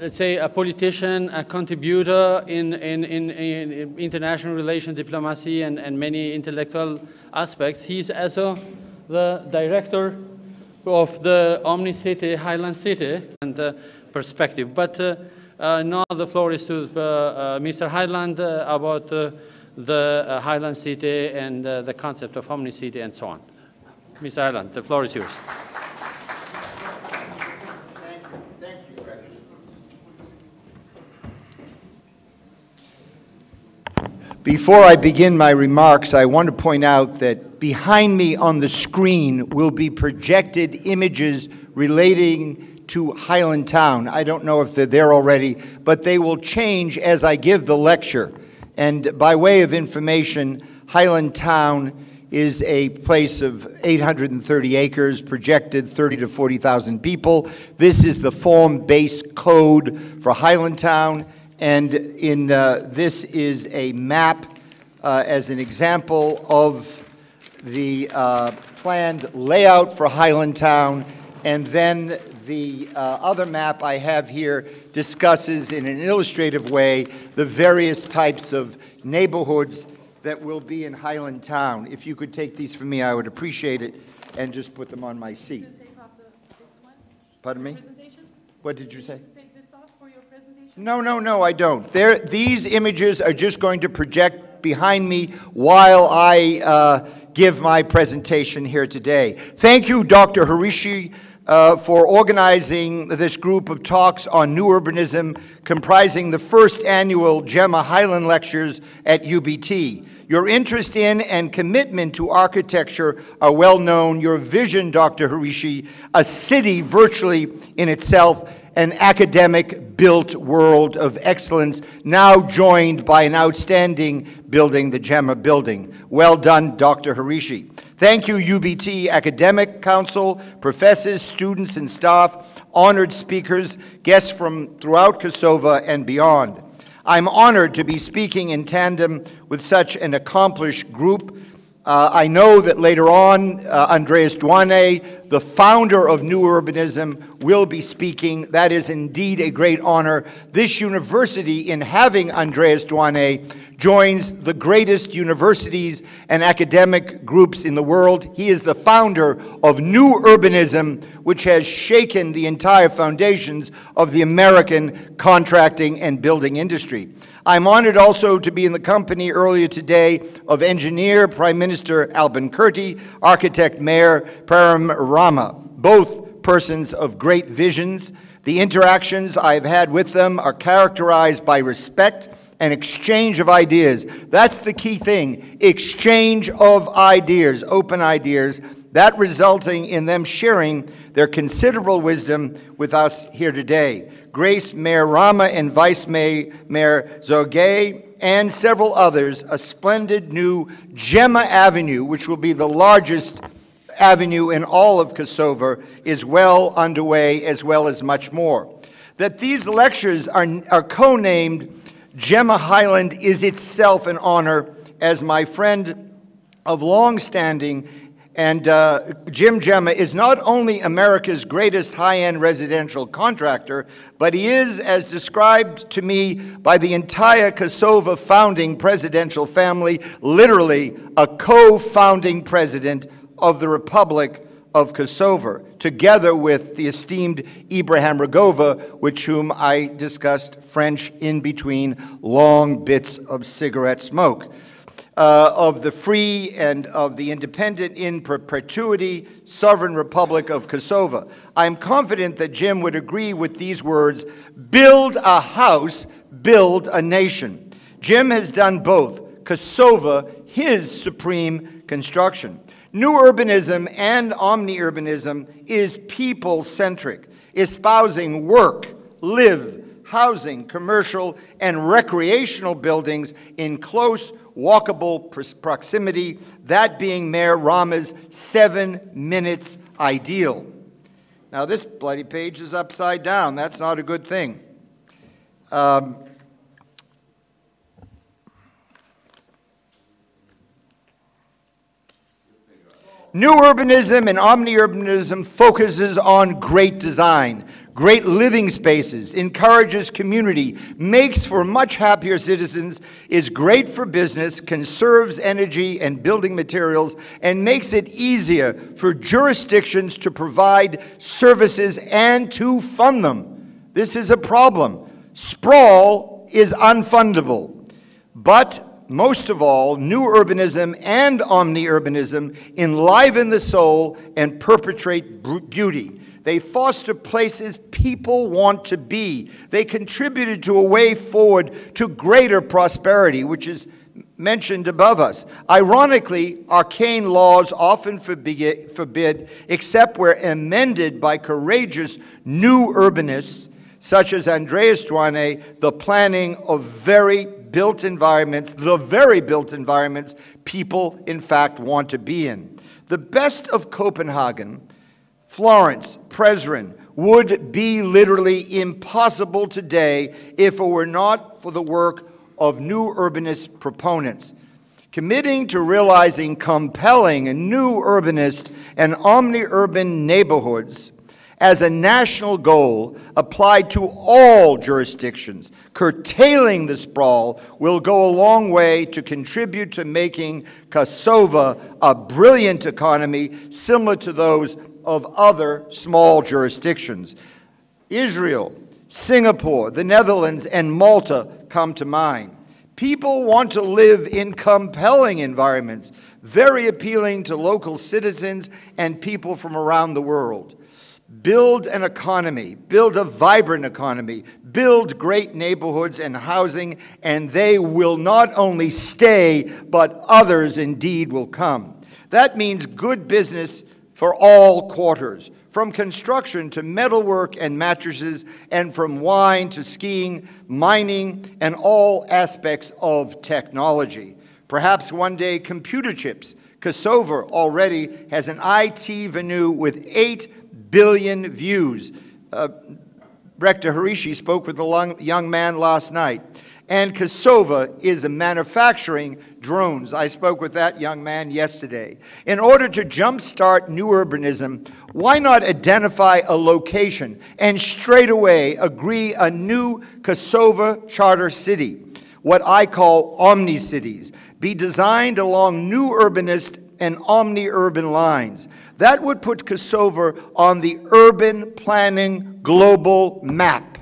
let's say, a politician, a contributor in, in, in, in international relations, diplomacy, and, and many intellectual aspects. He's also the director of the Omni City, Highland City, and uh, perspective. But uh, uh, now the floor is to uh, uh, Mr. Highland about the Highland City and the concept of Omni City and so on. Mr. Highland, the floor is yours. Before I begin my remarks, I want to point out that behind me on the screen will be projected images relating to Highland Town. I don't know if they're there already, but they will change as I give the lecture. And by way of information, Highland Town is a place of 830 acres, projected 30 to 40,000 people. This is the form-based code for Highland Town. And in, uh, this is a map uh, as an example of the uh, planned layout for Highland Town. And then the uh, other map I have here discusses in an illustrative way the various types of neighborhoods that will be in Highland Town. If you could take these for me, I would appreciate it, and just put them on my seat. Pardon me? What did you say? No, no, no, I don't. These images are just going to project behind me while I uh, give my presentation here today. Thank you, Dr. Hajrizi, uh, for organizing this group of talks on new urbanism comprising the first annual Xhema Highland Lectures at UBT. Your interest in and commitment to architecture are well known. Your vision, Dr. Hajrizi, a city virtually in itself, an academic built world of excellence, now joined by an outstanding building, the Xhema Building. Well done, Dr. Hajrizi. Thank you, UBT Academic Council, professors, students, and staff, honored speakers, guests from throughout Kosovo and beyond. I'm honored to be speaking in tandem with such an accomplished group. Uh, I know that later on, uh, Andreas Duany, the founder of New Urbanism, will be speaking. That is indeed a great honor. This university, in having Andreas Duany, joins the greatest universities and academic groups in the world. He is the founder of New Urbanism, which has shaken the entire foundations of the American contracting and building industry. I'm honored also to be in the company earlier today of engineer Prime Minister Albin Kurti, architect Mayor Prem Rama, both persons of great visions. The interactions I've had with them are characterized by respect and exchange of ideas. That's the key thing exchange of ideas, open ideas, that resulting in them sharing their considerable wisdom with us here today. Grace Mayor Rama and Vice Mayor, Zorgay and several others, a splendid new Xhema Avenue, which will be the largest avenue in all of Kosovo, is well underway, as well as much more. That these lectures are, are co-named Xhema Highland is itself an honor, as my friend of long standing and uh, Jim Xhema is not only America's greatest high-end residential contractor, but he is, as described to me by the entire Kosovo founding presidential family, literally a co-founding president of the Republic of Kosovo, together with the esteemed Ibrahim Rugova, with whom I discussed French in between long bits of cigarette smoke uh, of the free and of the independent in perpetuity sovereign republic of Kosovo. I'm confident that Jim would agree with these words, build a house, build a nation. Jim has done both, Kosovo, his supreme construction. New urbanism and omni-urbanism is people-centric, espousing work, live, housing, commercial, and recreational buildings in close walkable proximity, that being Mayor Rama's seven minutes ideal. Now, this bloody page is upside down. That's not a good thing. Um, New urbanism and omni-urbanism focuses on great design, great living spaces, encourages community, makes for much happier citizens, is great for business, conserves energy and building materials, and makes it easier for jurisdictions to provide services and to fund them. This is a problem. Sprawl is unfundable. But most of all, new urbanism and omni-urbanism enliven the soul and perpetrate beauty. They foster places people want to be. They contributed to a way forward to greater prosperity, which is mentioned above us. Ironically, arcane laws often forbid, except where amended by courageous new urbanists, such as Andreas Duany, the planning of very built environments, the very built environments people, in fact, want to be in. The best of Copenhagen Florence, Prizren, would be literally impossible today if it were not for the work of new urbanist proponents. Committing to realizing compelling new urbanist and omni-urban neighborhoods as a national goal applied to all jurisdictions. Curtailing the sprawl will go a long way to contribute to making Kosovo a brilliant economy similar to those of other small jurisdictions. Israel, Singapore, the Netherlands, and Malta come to mind. People want to live in compelling environments, very appealing to local citizens and people from around the world. Build an economy, build a vibrant economy, build great neighborhoods and housing, and they will not only stay, but others indeed will come. That means good business for all quarters, from construction to metalwork and mattresses, and from wine to skiing, mining, and all aspects of technology. Perhaps one day computer chips. Kosovo already has an IT venue with 8 billion views. Uh, Rector Hajrizi spoke with a young man last night. And Kosovo is a manufacturing drones. I spoke with that young man yesterday. In order to jumpstart new urbanism, why not identify a location and straight away agree a new Kosovo charter city, what I call omni-cities, be designed along new urbanist and omni-urban lines. That would put Kosovo on the urban planning global map.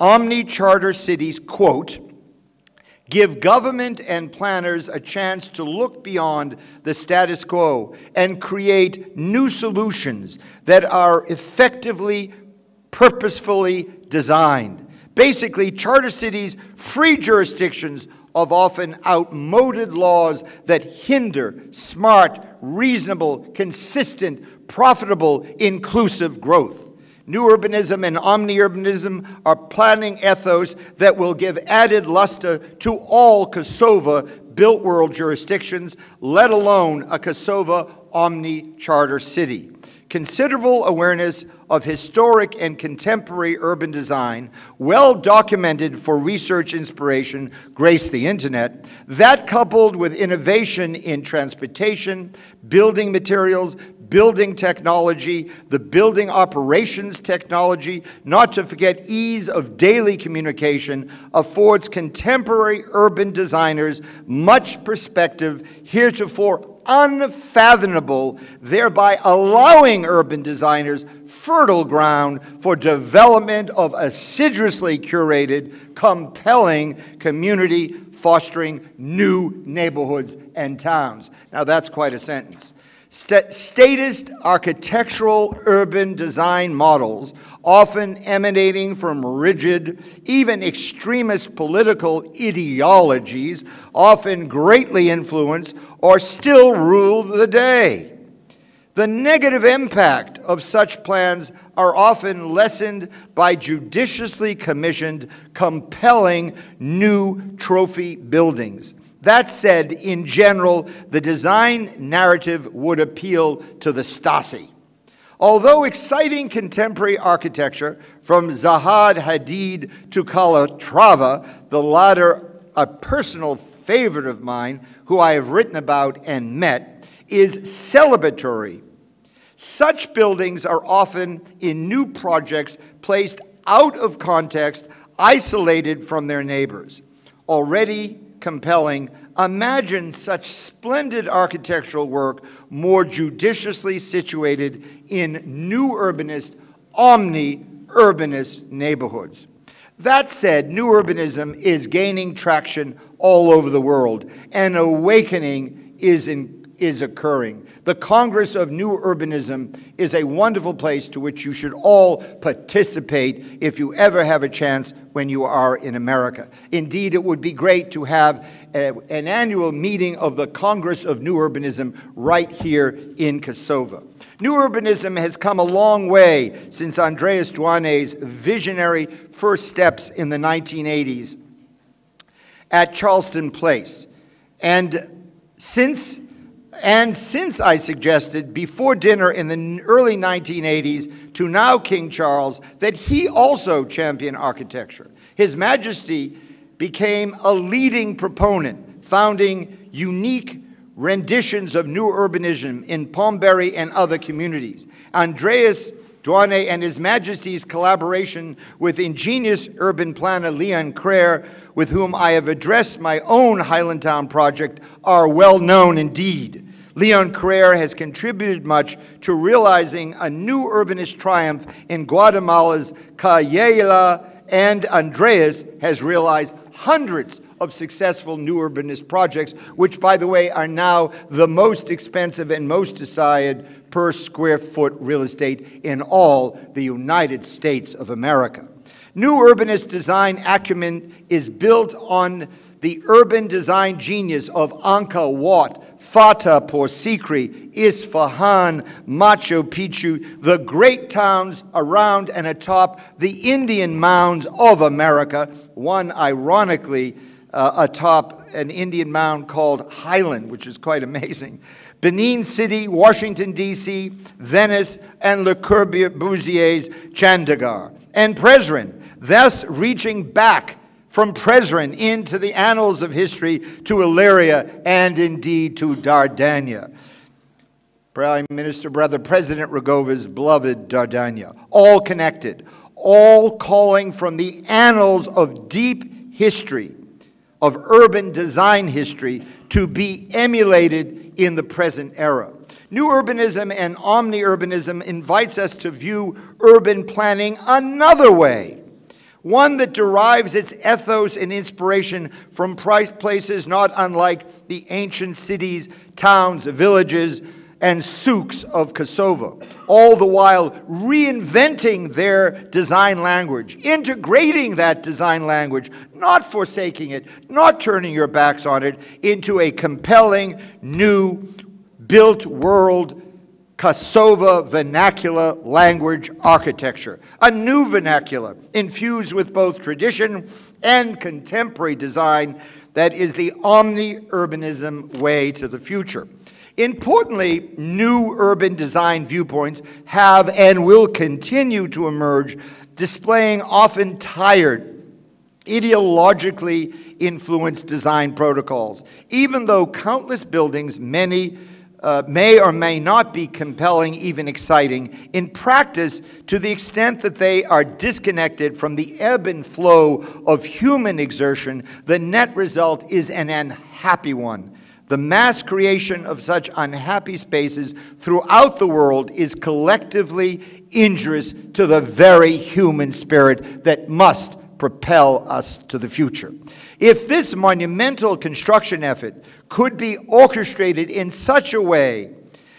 Omni Charter Cities, quote, give government and planners a chance to look beyond the status quo and create new solutions that are effectively, purposefully designed. Basically, charter cities free jurisdictions of often outmoded laws that hinder smart, reasonable, consistent, profitable, inclusive growth. New urbanism and omni-urbanism are planning ethos that will give added luster to all Kosovo built world jurisdictions, let alone a Kosovo omni-charter city. Considerable awareness of historic and contemporary urban design, well documented for research inspiration, grace the internet. That coupled with innovation in transportation, building materials, building technology, the building operations technology, not to forget ease of daily communication, affords contemporary urban designers much perspective heretofore unfathomable, thereby allowing urban designers fertile ground for development of assiduously curated, compelling community fostering new neighborhoods and towns. Now that's quite a sentence. St statist architectural urban design models, often emanating from rigid, even extremist political ideologies, often greatly influence or still rule the day. The negative impact of such plans are often lessened by judiciously commissioned, compelling new trophy buildings. That said, in general, the design narrative would appeal to the Stasi. Although exciting contemporary architecture from Zaha Hadid to Calatrava, the latter a personal favorite of mine who I have written about and met, is celebratory. Such buildings are often in new projects placed out of context, isolated from their neighbors. Already compelling, imagine such splendid architectural work more judiciously situated in new urbanist, omni-urbanist neighborhoods. That said, new urbanism is gaining traction all over the world. An awakening is, in, is occurring. The Congress of New Urbanism is a wonderful place to which you should all participate if you ever have a chance when you are in America. Indeed, it would be great to have a, an annual meeting of the Congress of New Urbanism right here in Kosovo. New urbanism has come a long way since Andreas Duany's visionary first steps in the 1980s at Charleston Place. And since and since I suggested before dinner in the early 1980s to now King Charles that he also champion architecture, His Majesty became a leading proponent, founding unique renditions of new urbanism in Poundbury and other communities. Andreas Duany and His Majesty's collaboration with ingenious urban planner Leon Krier, with whom I have addressed my own Highlandtown project, are well known indeed. Leon Krier has contributed much to realizing a new urbanist triumph in Guatemala's Cayalá, and Andreas has realized hundreds of successful new urbanist projects, which, by the way, are now the most expensive and most desired per square foot real estate in all the United States of America. New urbanist design acumen is built on the urban design genius of Angkor Wat, Fatehpur Sikri, Isfahan, Machu Picchu, the great towns around and atop the Indian mounds of America, one ironically uh, atop an Indian mound called Highland, which is quite amazing. Benin City, Washington, D.C., Venice, and Le Corbusier's Chandigarh. And Prizren, thus reaching back from Prizren into the annals of history to Illyria and indeed to Dardania. Prime Minister, Brother President Rugova's beloved Dardania, all connected, all calling from the annals of deep history of urban design history to be emulated in the present era. New urbanism and omni-urbanism invites us to view urban planning another way, one that derives its ethos and inspiration from places not unlike the ancient cities, towns, villages, and souks of Kosovo, all the while reinventing their design language, integrating that design language, not forsaking it, not turning your backs on it, into a compelling, new, built world Kosovo vernacular language architecture, a new vernacular infused with both tradition and contemporary design that is the omni-urbanism way to the future. Importantly, new urban design viewpoints have and will continue to emerge, displaying often tired, ideologically influenced design protocols. Even though countless buildings, many uh, may or may not be compelling, even exciting, in practice, to the extent that they are disconnected from the ebb and flow of human exertion, the net result is an unhappy one. The mass creation of such unhappy spaces throughout the world is collectively injurious to the very human spirit that must propel us to the future. If this monumental construction effort could be orchestrated in such a way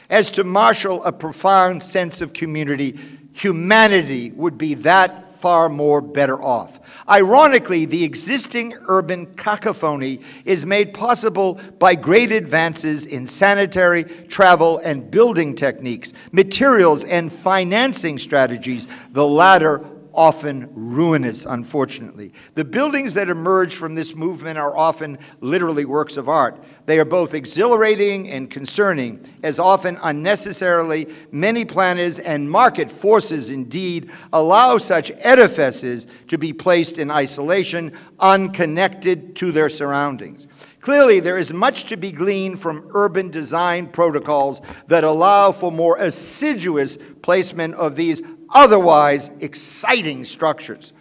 as to marshal a profound sense of community, humanity would be that far more better off. Ironically, the existing urban cacophony is made possible by great advances in sanitary, travel, and building techniques, materials, and financing strategies, the latter often ruinous, unfortunately. The buildings that emerge from this movement are often literally works of art. They are both exhilarating and concerning, as often unnecessarily many planners and market forces indeed allow such edifices to be placed in isolation, unconnected to their surroundings. Clearly, there is much to be gleaned from urban design protocols that allow for more assiduous placement of these otherwise exciting structures.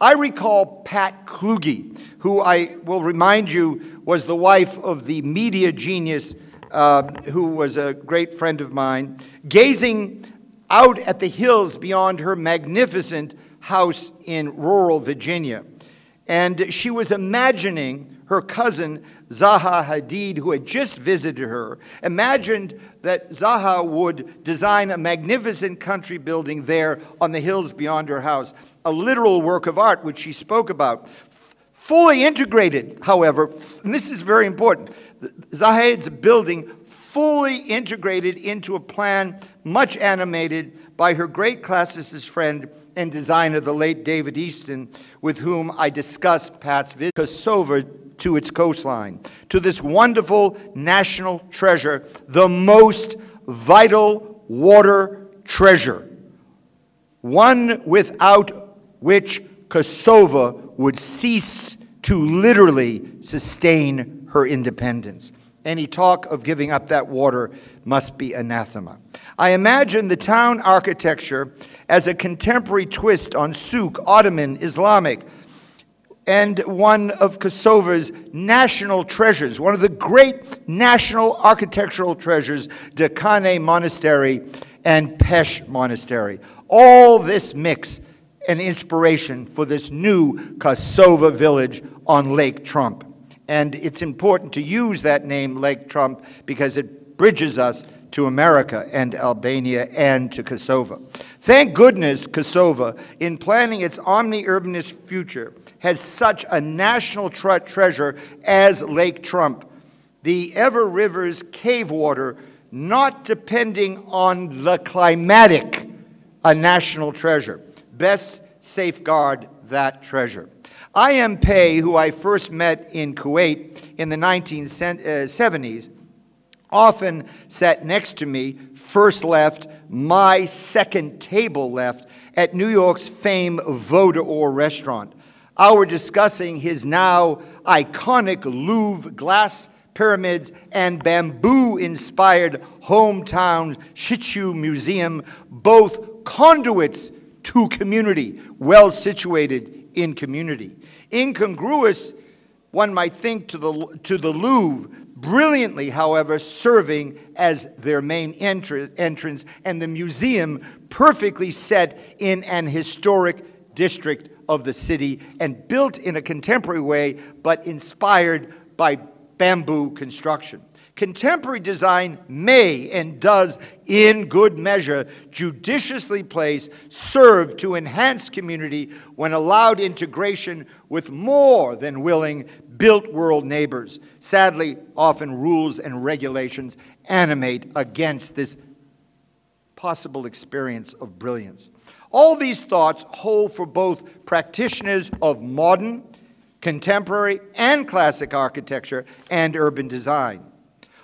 I recall Pat Kluge, who I will remind you was the wife of the media genius uh, who was a great friend of mine, gazing out at the hills beyond her magnificent house in rural Virginia. And she was imagining her cousin Zaha Hadid, who had just visited her, imagined that Zaha would design a magnificent country building there on the hills beyond her house, a literal work of art which she spoke about. Fully integrated, however, and this is very important, Zahed's building fully integrated into a plan much animated by her great classicist friend and designer, the late David Easton, with whom I discussed Pat's visit Kosovo to its coastline, to this wonderful national treasure, the most vital water treasure, one without which Kosovo would cease to literally sustain her independence. Any talk of giving up that water must be anathema. I imagine the town architecture as a contemporary twist on Souk, Ottoman, Islamic, and one of Kosovo's national treasures, one of the great national architectural treasures, Dečani Monastery and Pesh Monastery. All this mix an inspiration for this new Kosovo village on Lake Trump. And it's important to use that name, Lake Trump, because it bridges us to America and Albania and to Kosovo. Thank goodness Kosovo, in planning its omni-urbanist future, has such a national tre treasure as Lake Trump, the Ibar River's cave water, not depending on the climatic, a national treasure. Best safeguard that treasure. I. M. Pei, who I first met in Kuwait in the 1970s, uh, often sat next to me, first left, my second table left, at New York's famed Veau d'Or restaurant. Were discussing his now iconic Louvre glass pyramids and bamboo-inspired hometown Suzhou Museum, both conduits to community, well situated in community. Incongruous, one might think, to the, to the Louvre, brilliantly, however, serving as their main entr entrance, and the museum perfectly set in an historic district of the city and built in a contemporary way, but inspired by bamboo construction. Contemporary design may and does, in good measure, judiciously place, serve to enhance community when allowed integration with more than willing built world neighbors. Sadly, often rules and regulations animate against this possible experience of brilliance. All these thoughts hold for both practitioners of modern, contemporary, and classic architecture and urban design.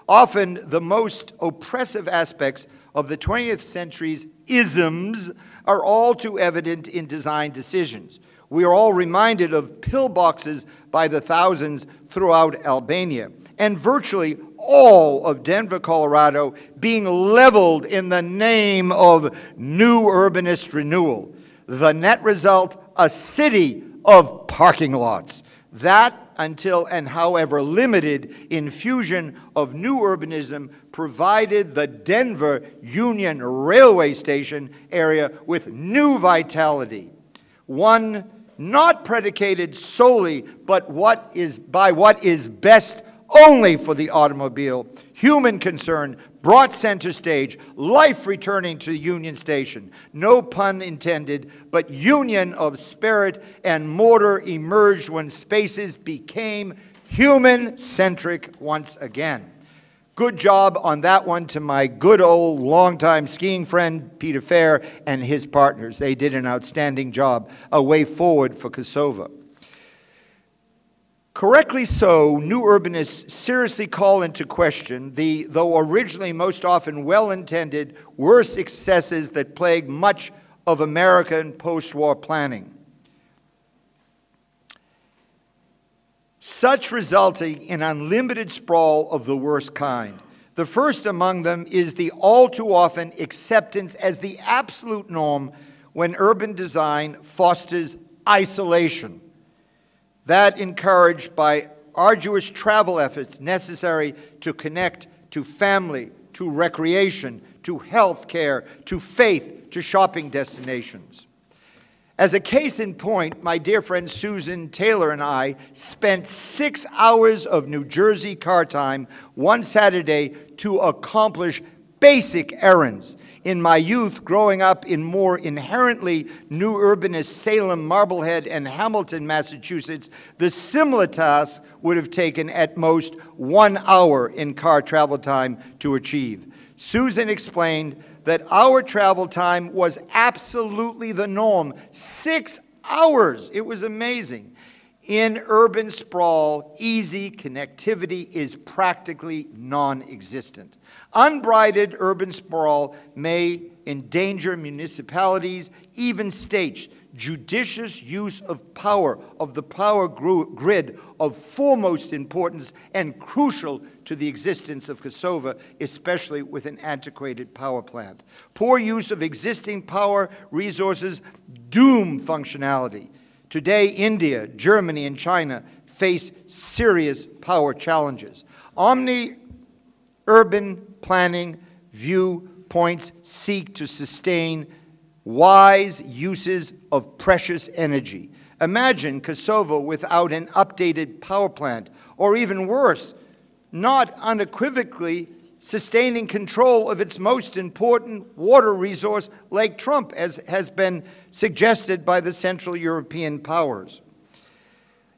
Often the most oppressive aspects of the 20th century's isms are all too evident in design decisions. We are all reminded of pillboxes by the thousands throughout Albania, and virtually all of Denver, Colorado being leveled in the name of new urbanist renewal. The net result, a city of parking lots. That until and however limited infusion of new urbanism provided the Denver Union Railway Station area with new vitality. One not predicated solely but what is by what is best only for the automobile. Human concern brought center stage, life returning to Union Station. No pun intended, but union of spirit and mortar emerged when spaces became human centric once again. Good job on that one to my good old longtime skiing friend, Peter Fair, and his partners. They did an outstanding job, a way forward for Kosovo. Correctly so, new urbanists seriously call into question the, though originally most often well intended, worst excesses that plague much of American post war planning. such resulting in unlimited sprawl of the worst kind. The first among them is the all too often acceptance as the absolute norm when urban design fosters isolation. That encouraged by arduous travel efforts necessary to connect to family, to recreation, to health care, to faith, to shopping destinations. As a case in point, my dear friend Susan Taylor and I spent six hours of New Jersey car time one Saturday to accomplish basic errands. In my youth, growing up in more inherently new urbanist Salem, Marblehead, and Hamilton, Massachusetts, the similar task would have taken at most one hour in car travel time to achieve. Susan explained that our travel time was absolutely the norm. Six hours. It was amazing. In urban sprawl, easy connectivity is practically non existent. Unbridled urban sprawl may endanger municipalities, even states, judicious use of power, of the power grid of foremost importance and crucial to the existence of Kosovo, especially with an antiquated power plant. Poor use of existing power resources doom functionality. Today, India, Germany, and China face serious power challenges. Omni urban planning viewpoints seek to sustain wise uses of precious energy. Imagine Kosovo without an updated power plant, or even worse, not unequivocally sustaining control of its most important water resource, Lake Trump, as has been suggested by the Central European powers.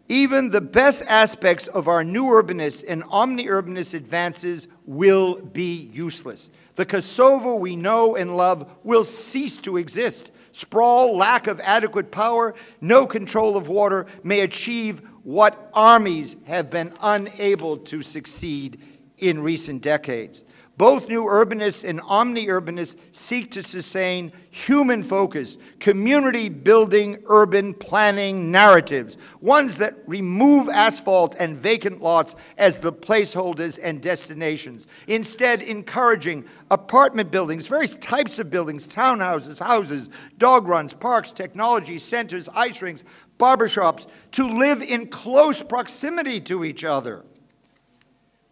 Even the best aspects of our new urbanist and omni-urbanist advances will be useless. The Kosovo we know and love will cease to exist. Sprawl, lack of adequate power, no control of water may achieve what armies have been unable to succeed in recent decades. Both new urbanists and omni-urbanists seek to sustain human-focused, community-building urban planning narratives, ones that remove asphalt and vacant lots as the placeholders and destinations, instead encouraging apartment buildings, various types of buildings, townhouses, houses, dog runs, parks, technology centers, ice rinks, barbershops, to live in close proximity to each other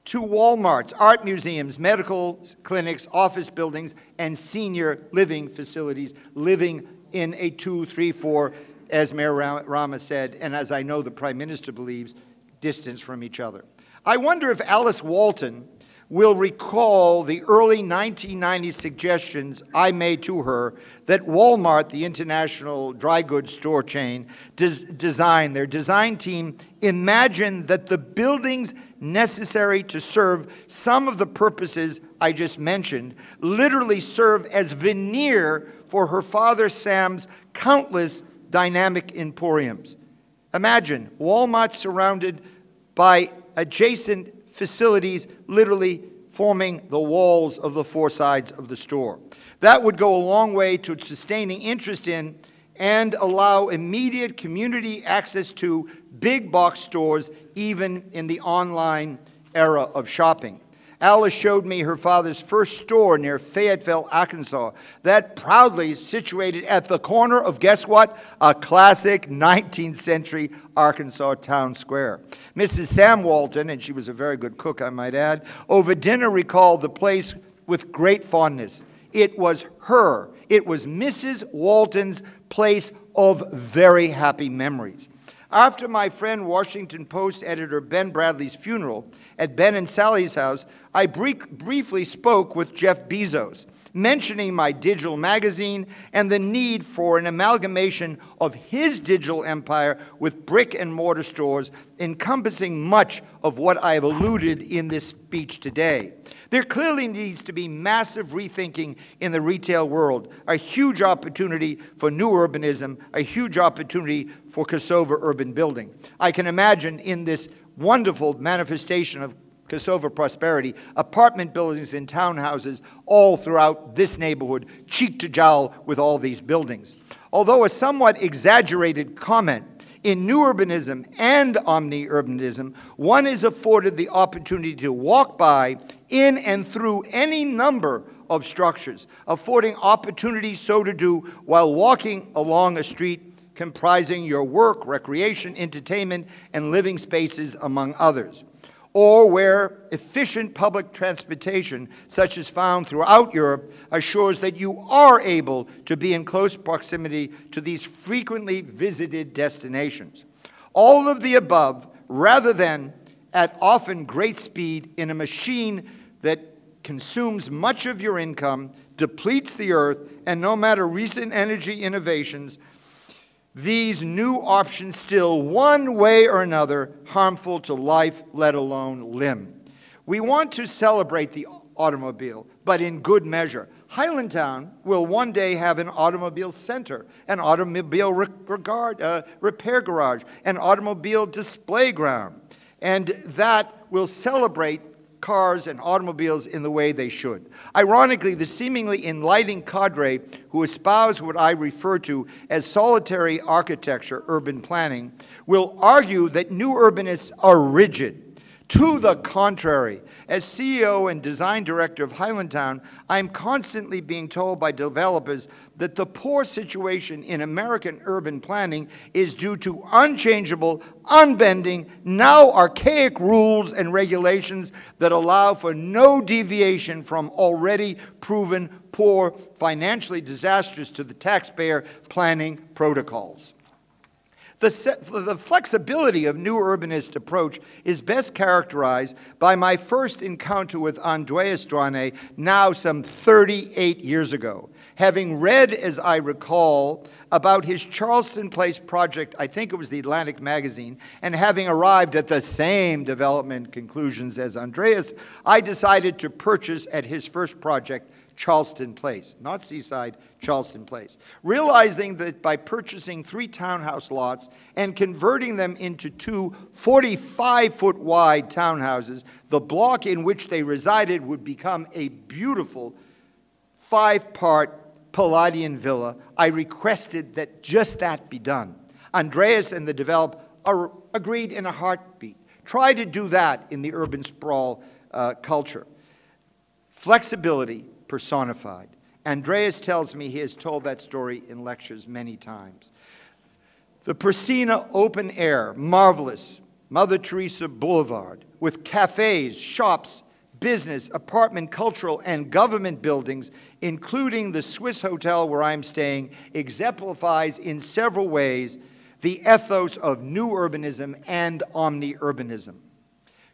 to Walmarts, art museums, medical clinics, office buildings, and senior living facilities, living in a two, three, four, as Mayor Rama said, and as I know the Prime Minister believes, distance from each other. I wonder if Alice Walton will recall the early 1990 suggestions I made to her that Walmart, the international dry goods store chain, des design, their design team imagined that the buildings necessary to serve some of the purposes I just mentioned, literally serve as veneer for her father Sam's countless dynamic emporiums. Imagine Walmart surrounded by adjacent facilities literally forming the walls of the four sides of the store. That would go a long way to sustaining interest in and allow immediate community access to big box stores, even in the online era of shopping. Alice showed me her father's first store near Fayetteville, Arkansas, that proudly situated at the corner of, guess what? A classic 19th century Arkansas town square. Mrs. Sam Walton, and she was a very good cook, I might add, over dinner recalled the place with great fondness. It was her, it was Mrs. Walton's place of very happy memories. After my friend Washington Post editor Ben Bradlee's funeral at Ben and Sally's house, I briefly spoke with Jeff Bezos. mentioning my digital magazine and the need for an amalgamation of his digital empire with brick and mortar stores encompassing much of what I have alluded in this speech today. There clearly needs to be massive rethinking in the retail world, a huge opportunity for new urbanism, a huge opportunity for Kosovo urban building. I can imagine in this wonderful manifestation of Kosovo prosperity, apartment buildings and townhouses all throughout this neighborhood, cheek to jowl with all these buildings. Although a somewhat exaggerated comment, in new urbanism and omni-urbanism, one is afforded the opportunity to walk by, in and through any number of structures, affording opportunities so to do while walking along a street comprising your work, recreation, entertainment, and living spaces, among others or where efficient public transportation, such as found throughout Europe, assures that you are able to be in close proximity to these frequently visited destinations. All of the above, rather than at often great speed in a machine that consumes much of your income, depletes the earth, and no matter recent energy innovations, these new options still, one way or another, harmful to life, let alone limb. We want to celebrate the automobile, but in good measure. Highlandtown will one day have an automobile center, an automobile re regard, uh, repair garage, an automobile display ground, and that will celebrate cars and automobiles in the way they should. Ironically, the seemingly enlightening cadre who espouse what I refer to as solitary architecture, urban planning, will argue that new urbanists are rigid to the contrary, as CEO and design director of Highlandtown, I'm constantly being told by developers that the poor situation in American urban planning is due to unchangeable, unbending, now archaic rules and regulations that allow for no deviation from already proven poor, financially disastrous to the taxpayer planning protocols. The, the, flexibility of New Urbanist approach is best characterized by my first encounter with Andreas Duany, now some 38 years ago. Having read, as I recall, about his Charleston Place project, I think it was the Atlantic magazine, and having arrived at the same development conclusions as Andreas, I decided to purchase at his first project Charleston Place, not Seaside, Charleston Place. Realizing that by purchasing three townhouse lots and converting them into two 45-foot wide townhouses, the block in which they resided would become a beautiful five-part Palladian villa. I requested that just that be done. Andreas and the developer agreed in a heartbeat. Try to do that in the urban sprawl uh, culture. Flexibility, personified. Andreas tells me he has told that story in lectures many times. The Pristina open air, marvelous, Mother Teresa Boulevard, with cafes, shops, business, apartment, cultural, and government buildings, including the Swiss hotel where I'm staying, exemplifies in several ways the ethos of new urbanism and omni-urbanism.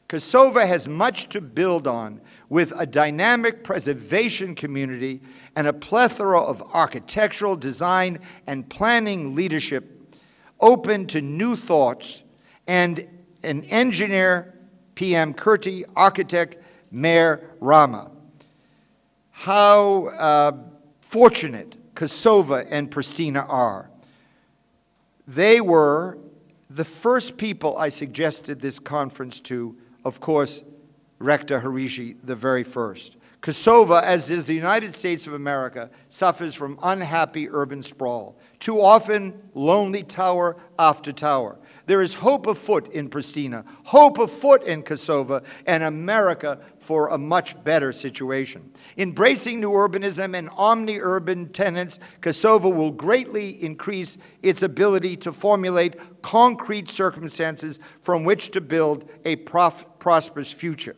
Kosovo has much to build on with a dynamic preservation community and a plethora of architectural design and planning leadership open to new thoughts and an engineer, PM Kurti, architect, Mayor Rama. How uh, fortunate Kosovo and Pristina are. They were the first people I suggested this conference to of course, Rector Hajrizi, the very first. Kosovo, as is the United States of America, suffers from unhappy urban sprawl. Too often, lonely tower after tower. There is hope afoot in Pristina, hope afoot in Kosovo, and America for a much better situation. Embracing new urbanism and omni-urban tenants, Kosovo will greatly increase its ability to formulate concrete circumstances from which to build a prosperous future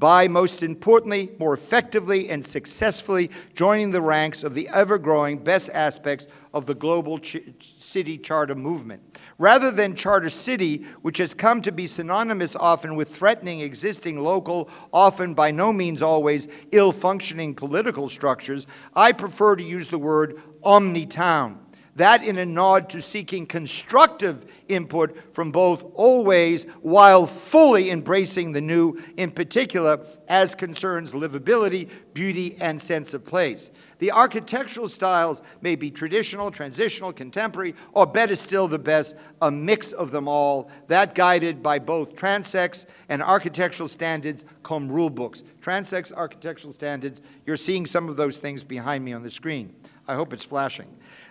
by, most importantly, more effectively and successfully joining the ranks of the ever-growing best aspects of the global ch city charter movement. Rather than charter city, which has come to be synonymous often with threatening existing local, often by no means always ill functioning political structures, I prefer to use the word omni-town. That in a nod to seeking constructive input from both always while fully embracing the new, in particular as concerns livability, beauty, and sense of place. The architectural styles may be traditional, transitional, contemporary, or better still, the best, a mix of them all, that guided by both transects and architectural standards come rule books. Transects, architectural standards, you're seeing some of those things behind me on the screen. I hope it's flashing.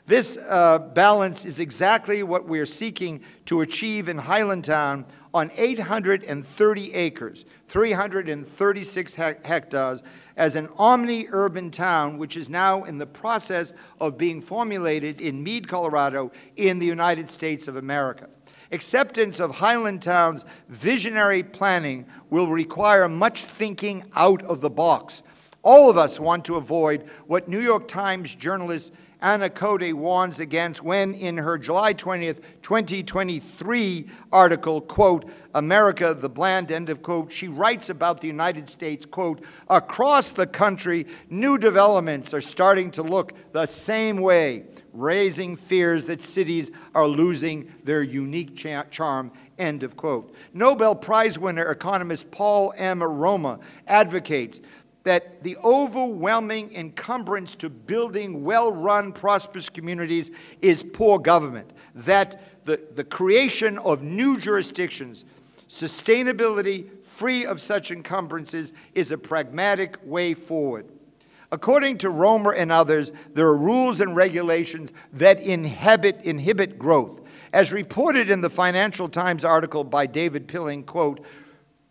This uh, balance is exactly what we're seeking to achieve in Highlandtown on 830 acres, 336 hectares, as an omni-urban town, which is now in the process of being formulated in Mead, Colorado, in the United States of America. Acceptance of Highlandtown's visionary planning will require much thinking out of the box. All of us want to avoid what New York Times journalist Anna Cote warns against when in her July 20th, 2023 article, quote, America the Bland, end of quote, she writes about the United States, quote, across the country, new developments are starting to look the same way, raising fears that cities are losing their unique charm, end of quote. Nobel Prize winner economist Paul M. Romer advocates that the overwhelming encumbrance to building well-run, prosperous communities is poor government, that the, the creation of new jurisdictions, sustainability free of such encumbrances is a pragmatic way forward. According to Romer and others, there are rules and regulations that inhibit, inhibit growth. As reported in the Financial Times article by David Pilling, quote,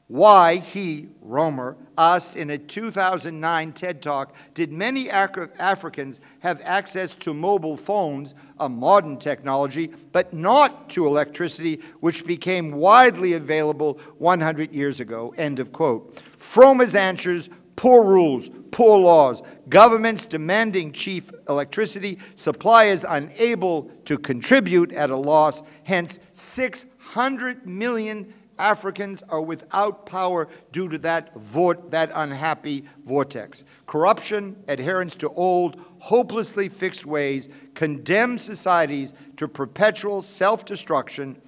why he, Romer, asked in a 2009 TED Talk, did many Africans have access to mobile phones, a modern technology, but not to electricity, which became widely available 100 years ago, end of quote. Romer's answers, poor rules, poor laws, governments demanding cheap electricity, suppliers unable to contribute at a loss, hence 600 million Africans are without power due to that, that unhappy vortex. Corruption, adherence to old, hopelessly fixed ways, condemn societies to perpetual self-destruction.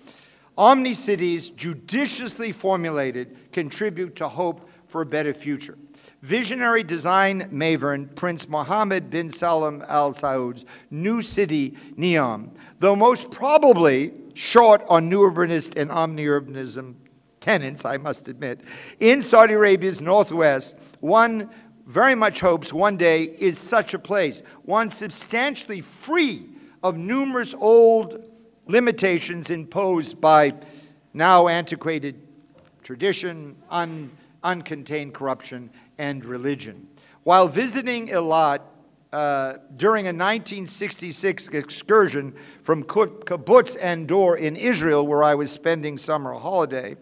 Omni-cities, judiciously formulated, contribute to hope for a better future. Visionary design maven Prince Mohammed bin Salman Al Saud's new city, Neom, though most probably short on new urbanist and omni-urbanism tenants, I must admit, in Saudi Arabia's northwest, one very much hopes one day is such a place, one substantially free of numerous old limitations imposed by now antiquated tradition, un, uncontained corruption, and religion. While visiting Eilat uh, during a 1966 excursion from Kibbutz Ein Dor in Israel, where I was spending summer holiday.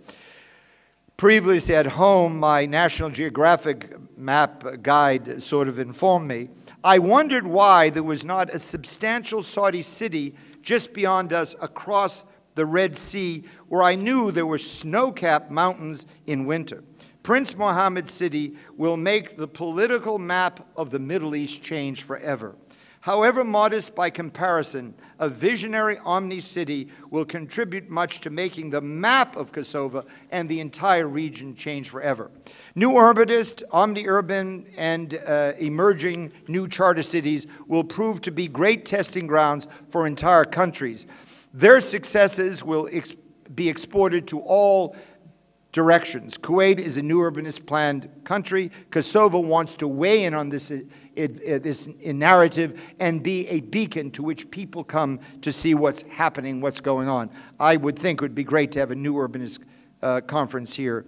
Previously at home, my National Geographic map guide sort of informed me. I wondered why there was not a substantial Saudi city just beyond us across the Red Sea, where I knew there were snow-capped mountains in winter. Prince Mohammed City will make the political map of the Middle East change forever. However modest by comparison, a visionary omni-city will contribute much to making the map of Kosovo and the entire region change forever. New urbanist, omni-urban, and uh, emerging new charter cities will prove to be great testing grounds for entire countries. Their successes will ex be exported to all directions. Kuwait is a new urbanist planned country. Kosovo wants to weigh in on this, uh, uh, this narrative and be a beacon to which people come to see what's happening, what's going on. I would think it would be great to have a new urbanist uh, conference here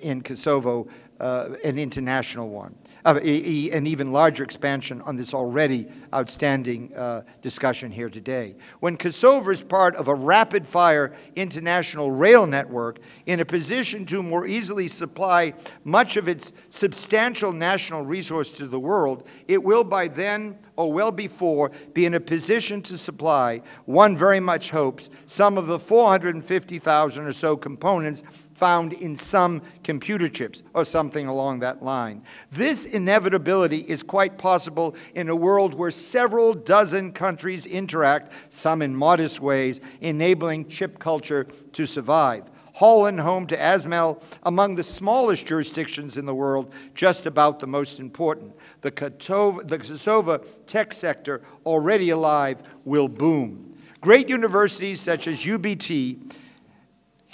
in Kosovo uh, an international one uh, e- e- an even larger expansion on this already outstanding uh, discussion here today. When Kosovo is part of a rapid fire international rail network in a position to more easily supply much of its substantial national resource to the world, it will by then or well before be in a position to supply, one very much hopes, some of the 450,000 or so components found in some computer chips or something along that line. This inevitability is quite possible in a world where several dozen countries interact, some in modest ways, enabling chip culture to survive. Holland, home to ASML, among the smallest jurisdictions in the world, just about the most important. The Kosovo, the Kosovo tech sector, already alive, will boom. Great universities such as UBT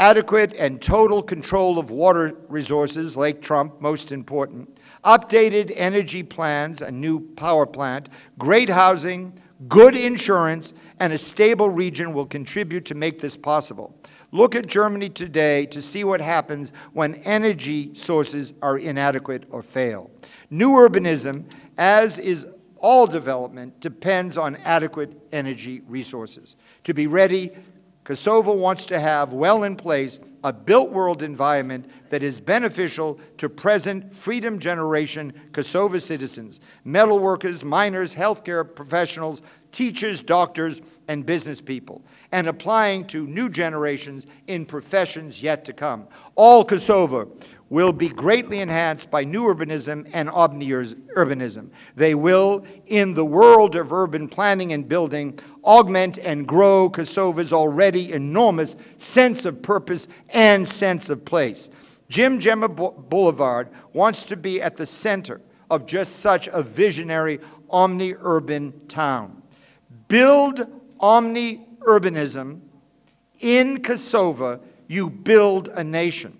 adequate and total control of water resources, Lake Trump, most important, updated energy plans, a new power plant, great housing, good insurance, and a stable region will contribute to make this possible. Look at Germany today to see what happens when energy sources are inadequate or fail. New urbanism, as is all development, depends on adequate energy resources. To be ready, Kosovo wants to have well in place a built world environment that is beneficial to present freedom generation Kosovo citizens, metal workers, miners, healthcare professionals, teachers, doctors, and business people, and applying to new generations in professions yet to come. All Kosovo will be greatly enhanced by new urbanism and omni-urbanism. They will, in the world of urban planning and building, augment and grow Kosovo's already enormous sense of purpose and sense of place. Jim Gemma Boulevard wants to be at the center of just such a visionary omni-urban town. Build omni-urbanism in Kosovo, you build a nation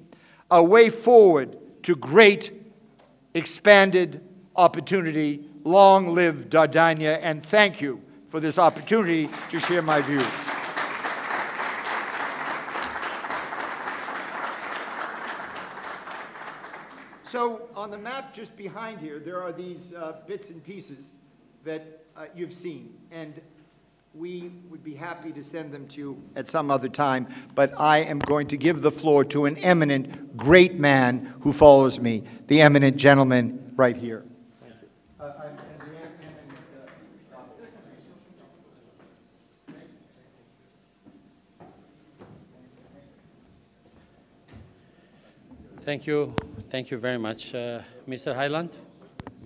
a way forward to great expanded opportunity. Long live Dardania, and thank you for this opportunity to share my views. So on the map just behind here, there are these uh, bits and pieces that uh, you've seen. And we would be happy to send them to you at some other time, but I am going to give the floor to an eminent, great man who follows me, the eminent gentleman right here. Thank you. Thank you very much, uh, Mr. Hyland.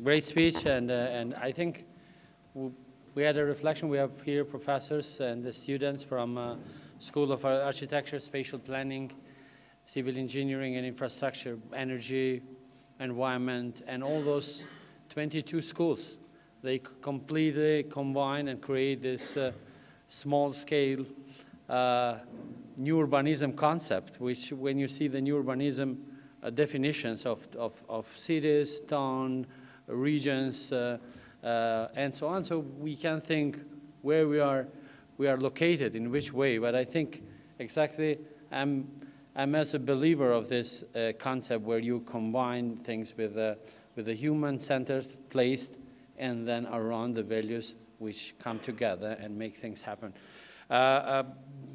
Great speech, and, uh, and I think we had a reflection. We have here professors and the students from uh, School of Architecture, Spatial Planning, Civil Engineering and Infrastructure, Energy, Environment, and all those 22 schools. They completely combine and create this uh, small-scale uh, new urbanism concept, which when you see the new urbanism definitions of, of, of cities, town, regions, uh, uh, and so on. So we can think where we are, we are located, in which way. But I think exactly I'm, I'm as a believer of this uh, concept where you combine things with a, with a human-centered placed and then around the values which come together and make things happen. Uh, uh,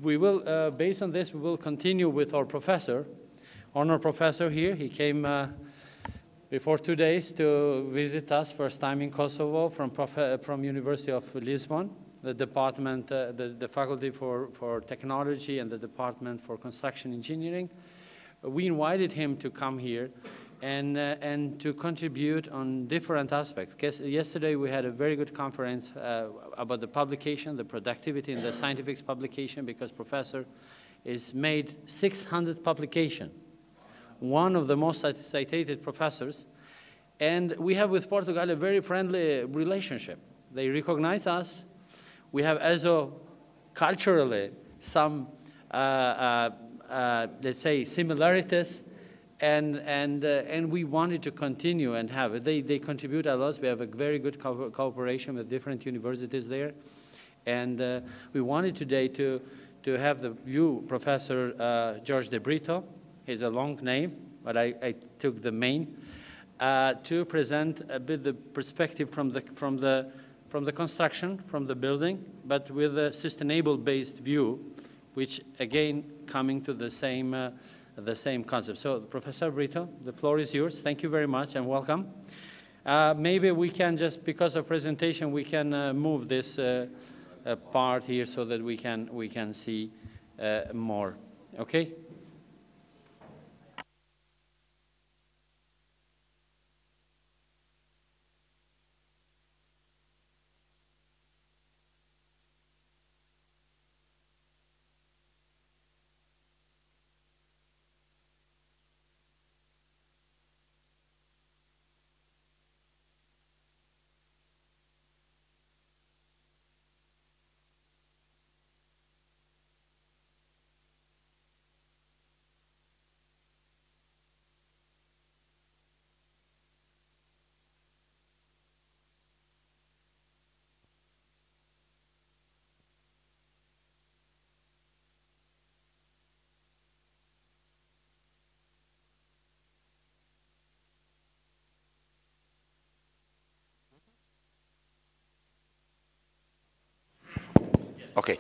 we will, uh, based on this, we will continue with our professor, honor professor here. He came uh, before two days to visit us first time in Kosovo from, from University of Lisbon, the department, uh, the, the faculty for, for technology and the department for construction engineering. We invited him to come here and, uh, and to contribute on different aspects. Yesterday we had a very good conference uh, about the publication, the productivity in the scientific publication because professor is made 600 publication one of the most cited professors. And we have with Portugal a very friendly relationship. They recognize us. We have also culturally some, uh, uh, uh, let's say, similarities. And, and, uh, and we wanted to continue and have it. They, they contribute a lot. We have a very good co cooperation with different universities there. And uh, we wanted today to, to have the view Professor uh, George De Brito, is a long name, but I, I took the main. uh, to present a bit the perspective from the, from, the, from the construction, from the building, but with a sustainable-based view, which again coming to the same, uh, the same concept. So Professor Brito, the floor is yours. Thank you very much and welcome. Uh, maybe we can just, because of presentation, we can uh, move this uh, uh, part here so that we can, we can see more. Okay? Okay.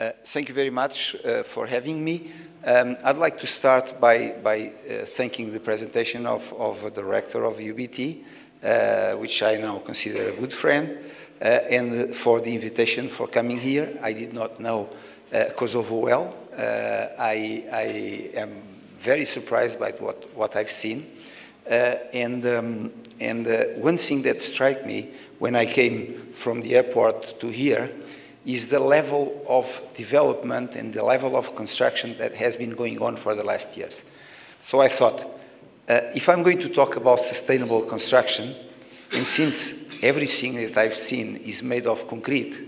Uh, thank you very much uh, for having me. Um, I'd like to start by, by uh, thanking the presentation of, of the director of UBT, uh, which I now consider a good friend, uh, and for the invitation for coming here. I did not know uh, Kosovo well. I, I am very surprised by what, what I've seen. and um, and one thing that struck me when I came from the airport to here is the level of development and the level of construction that has been going on for the last years. So I thought, uh, if I'm going to talk about sustainable construction, and since everything that I've seen is made of concrete,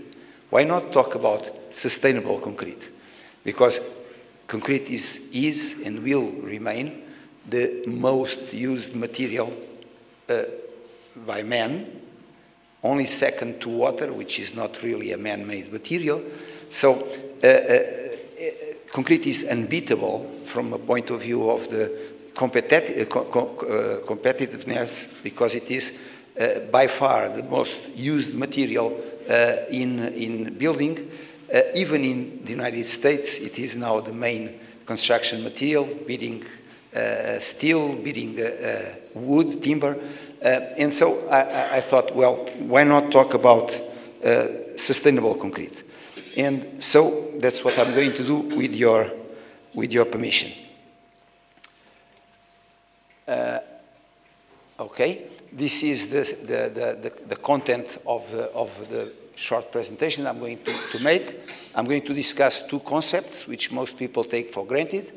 why not talk about sustainable concrete? Because concrete is, is and will remain the most used material uh, by man only second to water, which is not really a man-made material. So uh, uh, uh concrete is unbeatable from a point of view of the uh, uh, competitiveness because it is by far the most used material in, in building. even in the United States, it is now the main construction material, beating steel, beating wood, timber. Uh, and so I, I, thought, well, why not talk about uh, sustainable concrete? And so that's what I'm going to do with your, with your permission. Uh, okay, this is the, the, the, the, content of the, of the short presentation I'm going to, to make. I'm going to discuss two concepts which most people take for granted.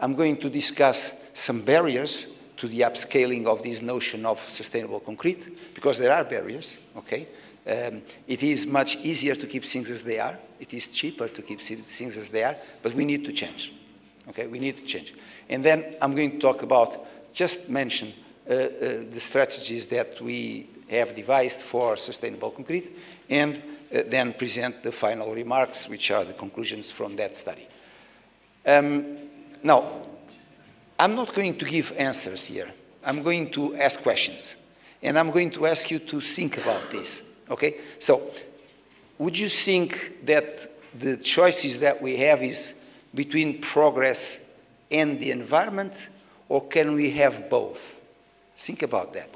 I'm going to discuss some barriers to the upscaling of this notion of sustainable concrete, because there are barriers, okay? Um, it is much easier to keep things as they are. It is cheaper to keep things as they are, but we need to change. Okay, we need to change. And then I'm going to talk about, just mention uh, uh, the strategies that we have devised for sustainable concrete, and uh, then present the final remarks, which are the conclusions from that study. Um, now, I'm not going to give answers here. I'm going to ask questions. And I'm going to ask you to think about this. Okay? So, would you think that the choices that we have is between progress and the environment, or can we have both? Think about that.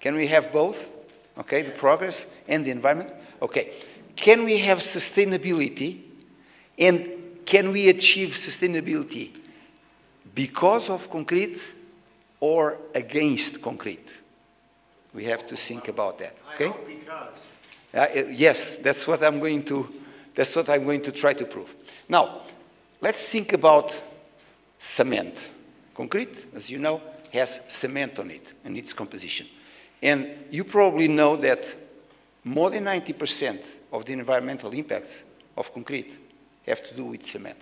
Can we have both? Okay, the progress and the environment? Okay. Can we have sustainability and can we achieve sustainability because of concrete or against concrete. We have to think about that. Okay? Uh, yes, that's what I'm going to. That's what I'm going to try to prove. Now, let's think about cement. Concrete, as you know, has cement on it and its composition. And you probably know that more than 90% of the environmental impacts of concrete have to do with cement.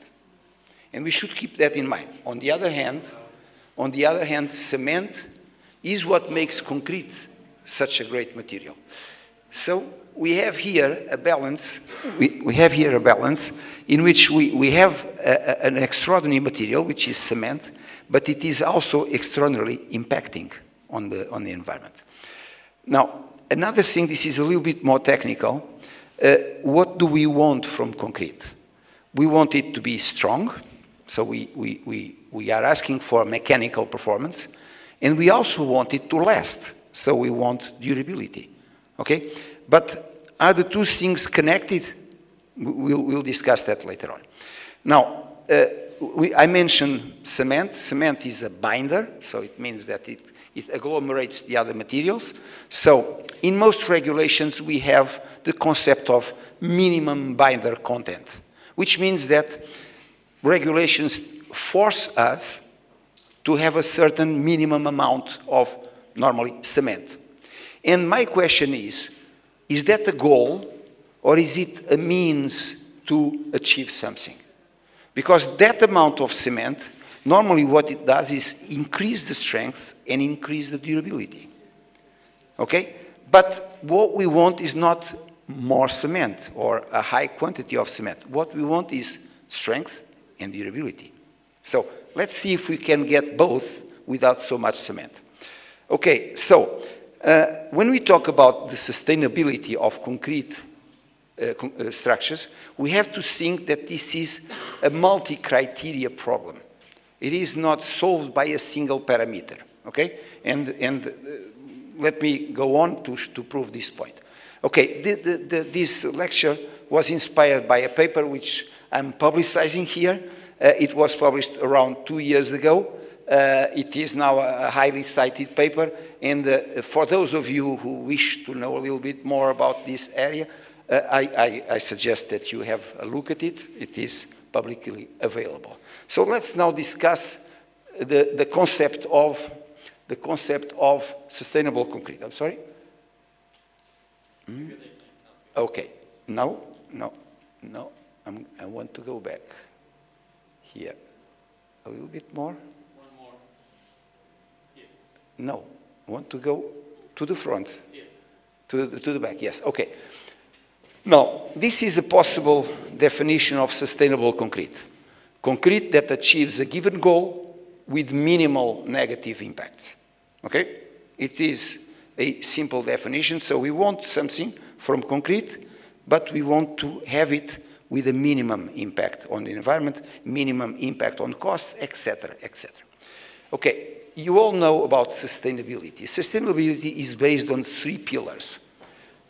And we should keep that in mind. On the other hand, on the other hand, cement is what makes concrete such a great material. So we have here a balance, we, we have here a balance in which we, we have a, a, an extraordinary material, which is cement, but it is also extraordinarily impacting. on the, on the environment. Now, another thing, this is a little bit more technical. Uh, what do we want from concrete? We want it to be strong, so we, we, we, we are asking for mechanical performance, and we also want it to last, so we want durability. Okay? But are the two things connected? We'll, we'll discuss that later on. Now, uh, we, I mentioned cement. Cement is a binder, so it means that it, it agglomerates the other materials. So in most regulations, we have the concept of minimum binder content, which means that regulations force us to have a certain minimum amount of normally cement. And my question is, is that a goal or is it a means to achieve something? Because that amount of cement, normally what it does is increase the strength and increase the durability. Okay? But what we want is not more cement or a high quantity of cement. What we want is strength and durability. So let's see if we can get both without so much cement. Okay, so uh, when we talk about the sustainability of concrete uh, con uh, structures, we have to think that this is a multi-criteria problem. It is not solved by a single parameter, okay? And, and uh, let me go on to, to prove this point. Okay, the, the, the, this lecture was inspired by a paper which I'm publicizing here. Uh, it was published around two years ago. Uh, it is now a, highly cited paper, and uh, for those of you who wish to know a little bit more about this area, uh, I, I, I, suggest that you have a look at it. It is publicly available. So let's now discuss the, the concept of the concept of sustainable concrete. I'm sorry. Hmm? Okay. No, no, no. I'm, I want to go back here. A little bit more. One more. Here. No. I want to go to the front. Here. To the, to the back, yes. Okay. Now, this is a possible definition of sustainable concrete. Concrete that achieves a given goal with minimal negative impacts. Okay? It is a simple definition, so we want something from concrete, but we want to have it with a minimum impact on the environment, minimum impact on costs, etc., etc. Okay, you all know about sustainability. Sustainability is based on three pillars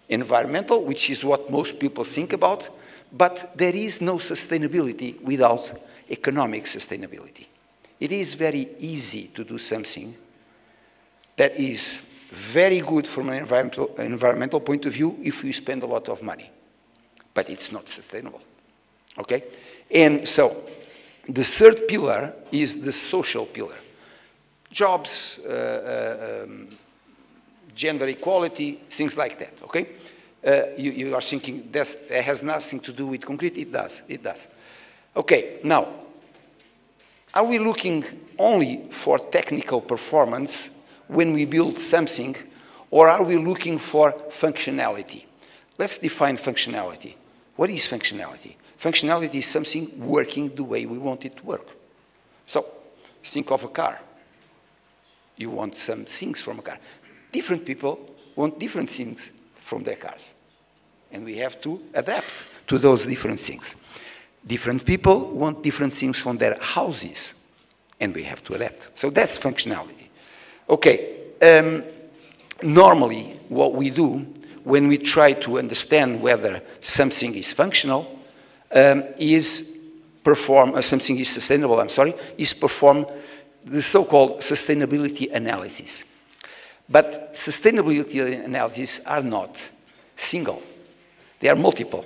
environmental, which is what most people think about, but there is no sustainability without economic sustainability. It is very easy to do something that is very good from an environmental, environmental point of view if you spend a lot of money, but it's not sustainable. Okay? And so the third pillar is the social pillar. Jobs, uh, uh, um, gender equality, things like that, okay? Uh, you, you, are thinking that has nothing to do with concrete. It does, it does. Okay, now, are we looking only for technical performance when we build something, or are we looking for functionality? Let's define functionality. What is functionality? Functionality is something working the way we want it to work. So, think of a car. You want some things from a car different people want different things from their cars. And we have to adapt to those different things. Different people want different things from their houses, and we have to adapt. So that's functionality. Okay, um, normally what we do when we try to understand whether something is functional um, is perform, uh, something is sustainable, I'm sorry, is perform the so-called sustainability analysis. But sustainability analyses are not single. They are multiple.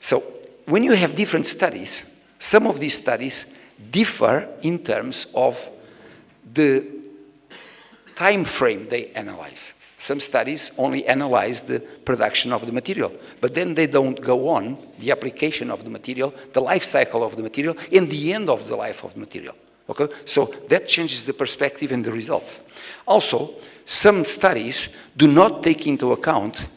So when you have different studies, some of these studies differ in terms of the time frame they analyze. Some studies only analyze the production of the material, but then they don't go on the application of the material, the life cycle of the material, and the end of the life of the material. Okay? So that changes the perspective and the results. Also, some studies do not take into account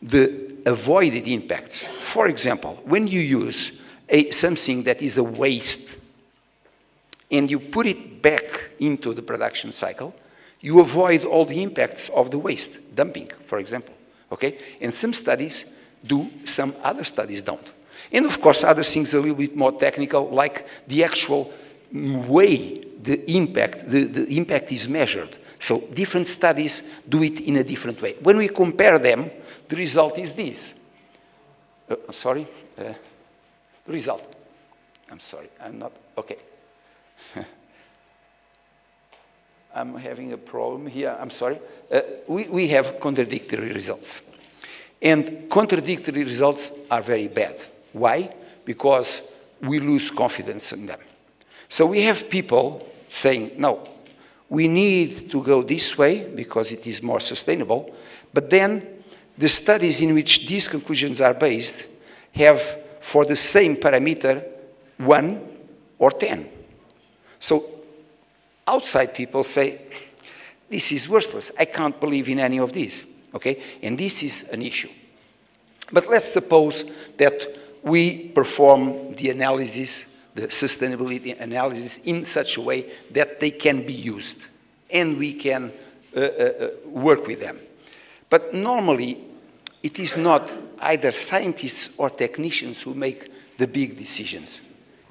the avoided impacts. For example, when you use a, something that is a waste and you put it back into the production cycle, You avoid all the impacts of the waste, dumping, for example. Okay? And some studies do, some other studies don't. And of course, other things a little bit more technical, like the actual way the impact, the, the impact is measured. So different studies do it in a different way. When we compare them, the result is this. Uh, sorry? Uh, the result. I'm sorry, I'm not, okay. I'm having a problem here, I'm sorry. Uh, we, we have contradictory results. And contradictory results are very bad. Why? Because we lose confidence in them. So we have people saying, no, we need to go this way because it is more sustainable. But then the studies in which these conclusions are based have, for the same parameter, one or 10. So outside people say, this is worthless. I can't believe in any of this. Okay? And this is an issue. But let's suppose that we perform the analysis, the sustainability analysis in such a way that they can be used and we can uh, uh, uh work with them. But normally, it is not either scientists or technicians who make the big decisions.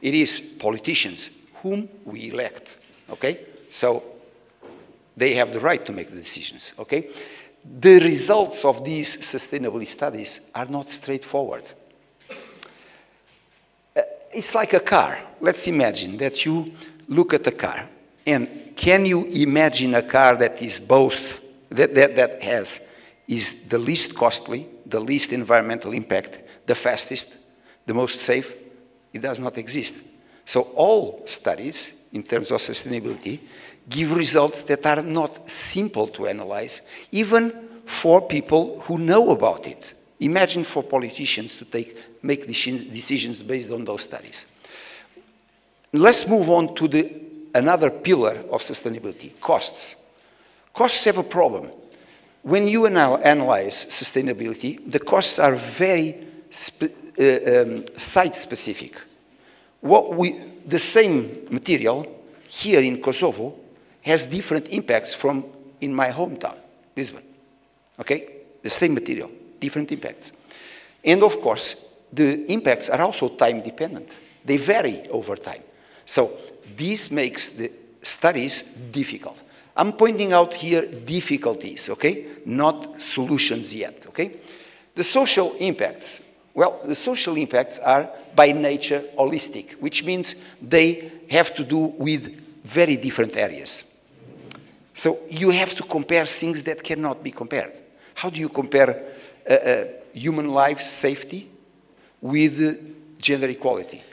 It is politicians whom we elect, okay? So they have the right to make the decisions, okay? The results of these sustainability studies are not straightforward. Uh, it's like a car. Let's imagine that you look at a car, and can you imagine a car that is both, that, that, that has, is the least costly, the least environmental impact, the fastest, the most safe? It does not exist. So all studies in terms of sustainability give results that are not simple to analyze, even for people who know about it. Imagine for politicians to take, make decisions based on those studies. Let's move on to the, another pillar of sustainability, costs. Costs have a problem. When you anal analyze sustainability, the costs are very uh, um, site-specific. What we, the same material here in Kosovo has different impacts from in my hometown, Lisbon. Okay? The same material, different impacts. And of course, the impacts are also time dependent. They vary over time. So this makes the studies difficult. I'm pointing out here difficulties, okay? Not solutions yet, okay? The social impacts well, the social impacts are by nature holistic, which means they have to do with very different areas. So you have to compare things that cannot be compared. How do you compare uh, uh, human life safety with uh, gender equality?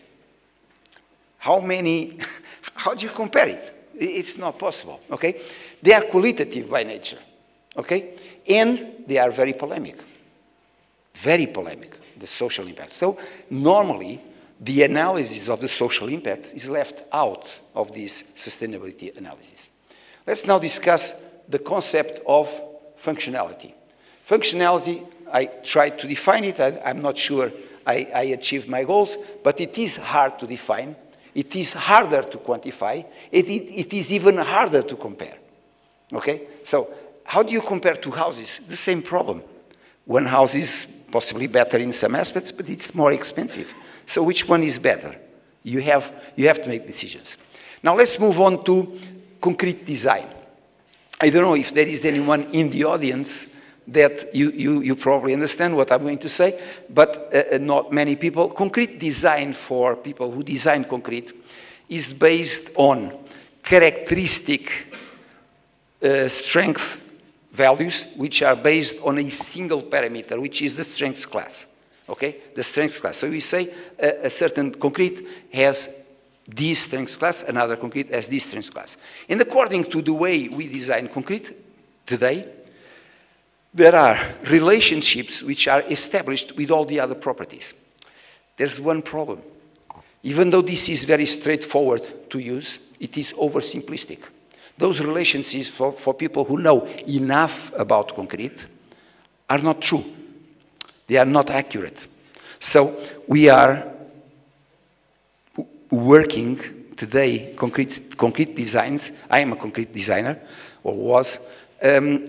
How many, how do you compare it? It's not possible, okay? They are qualitative by nature, okay? And they are very polemic, very polemic the social impact. So normally, the analysis of the social impacts is left out of this sustainability analysis. Let's now discuss the concept of functionality. Functionality, I tried to define it. I, am not sure I, I achieved my goals, but it is hard to define. It is harder to quantify. It, it, it is even harder to compare. Okay? So how do you compare two houses? The same problem. One house is possibly better in some aspects, but it's more expensive. So which one is better? You have, you have to make decisions. Now let's move on to concrete design. I don't know if there is anyone in the audience that you, you, you probably understand what I'm going to say, but uh, uh not many people. Concrete design for people who design concrete is based on characteristic uh, strength values which are based on a single parameter, which is the strength class. Okay? The strength class. So we say a, a certain concrete has this strength class, another concrete has this strength class. And according to the way we design concrete today, there are relationships which are established with all the other properties. There's one problem. Even though this is very straightforward to use, it is oversimplistic. Those relationships for, for people who know enough about concrete are not true. They are not accurate. So we are working today concrete, concrete designs. I am a concrete designer, or was, um,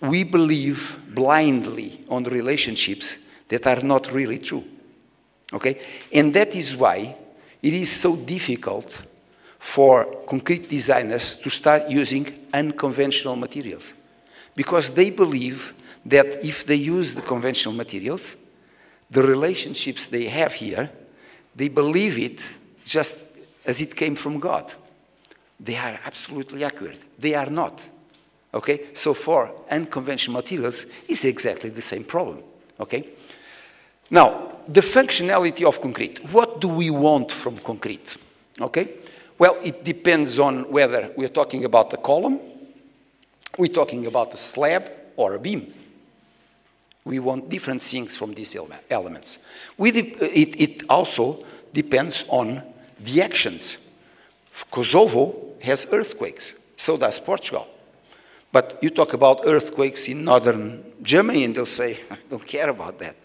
we believe blindly on relationships that are not really true. Okay? And that is why it is so difficult for concrete designers to start using unconventional materials. Because they believe that if they use the conventional materials, the relationships they have here, they believe it just as it came from God. They are absolutely accurate. They are not. Okay? So for unconventional materials, it's exactly the same problem. Okay? Now, the functionality of concrete. What do we want from concrete? Okay? Well, it depends on whether we're talking about a column, we're talking about a slab, or a beam. We want different things from these elements. it, it also depends on the actions. Kosovo has earthquakes, so does Portugal. But you talk about earthquakes in northern Germany, and they'll say, I don't care about that.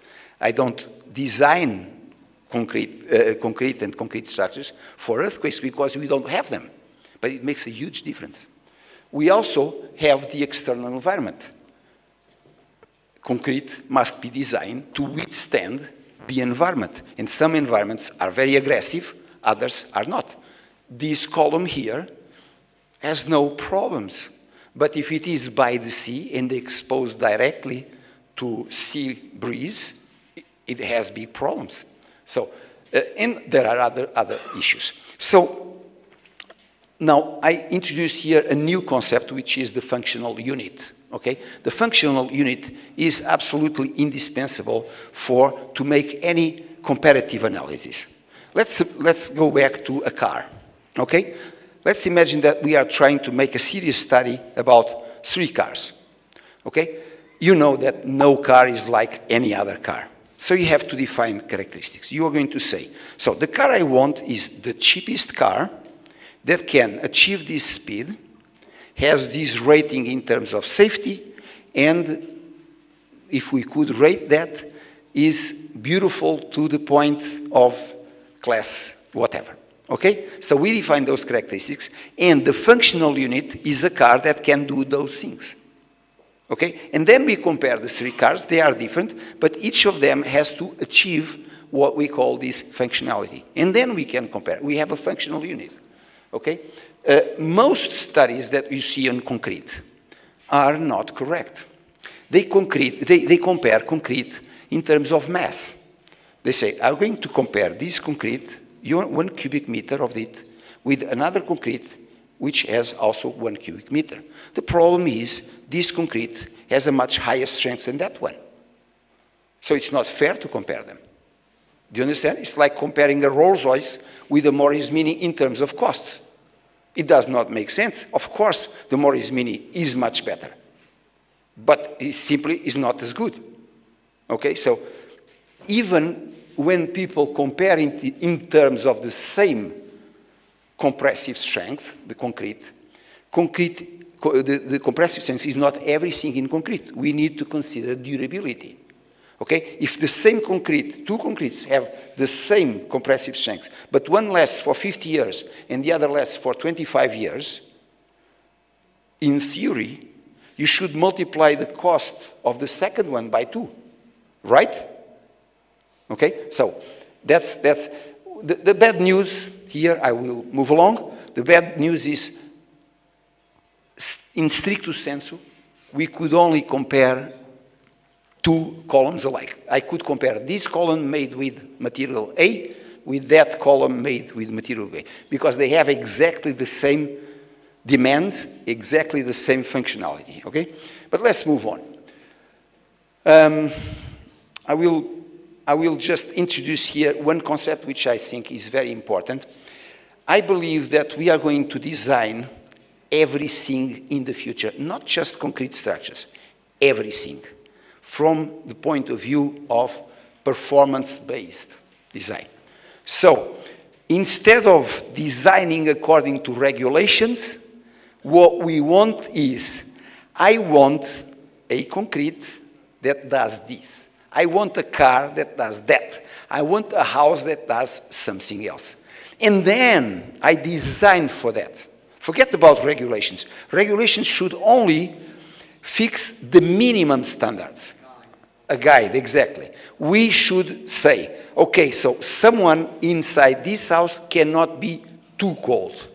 I don't design concrete, uh, concrete and concrete structures for earthquakes because we don't have them. But it makes a huge difference. We also have the external environment. Concrete must be designed to withstand the environment. And some environments are very aggressive, others are not. This column here has no problems. But if it is by the sea and exposed directly to sea breeze, it has big problems. So, uh, and there are other, other issues. So, now I introduce here a new concept, which is the functional unit. Okay? The functional unit is absolutely indispensable for to make any comparative analysis. Let's, let's go back to a car. Okay? Let's imagine that we are trying to make a serious study about three cars. Okay? You know that no car is like any other car. So you have to define characteristics. You are going to say, so the car I want is the cheapest car that can achieve this speed, has this rating in terms of safety, and if we could rate that, is beautiful to the point of class whatever. Okay? So we define those characteristics, and the functional unit is a car that can do those things. Okay? And then we compare the three cars. They are different, but each of them has to achieve what we call this functionality. And then we can compare. We have a functional unit. Okay? Uh, most studies that you see on concrete are not correct. They, concrete, they, they compare concrete in terms of mass. They say, I'm going to compare this concrete, one cubic meter of it, with another concrete which has also one cubic meter. The problem is this concrete has a much higher strength than that one. So it's not fair to compare them. Do you understand? It's like comparing a Rolls Royce with a Morris Mini in terms of costs. It does not make sense. Of course, the Morris Mini is much better, but it simply is not as good. Okay, so even when people compare in, in terms of the same compressive strength, the concrete, concrete the, the compressive strength is not everything in concrete. We need to consider durability. Okay? If the same concrete, two concretes have the same compressive strength, but one lasts for 50 years and the other lasts for 25 years, in theory, you should multiply the cost of the second one by two, right? Okay? So that's, that's the, the bad news here, I will move along. The bad news is in stricto sensu, we could only compare two columns alike. I could compare this column made with material A with that column made with material B because they have exactly the same demands, exactly the same functionality, okay? But let's move on. Um, I, will, I will just introduce here one concept which I think is very important. I believe that we are going to design everything in the future, not just concrete structures, everything, from the point of view of performance-based design. So, instead of designing according to regulations, what we want is, I want a concrete that does this. I want a car that does that. I want a house that does something else. And then I design for that Forget about regulations. Regulations should only fix the minimum standards. A guide, exactly. We should say, okay, so someone inside this house cannot be too cold.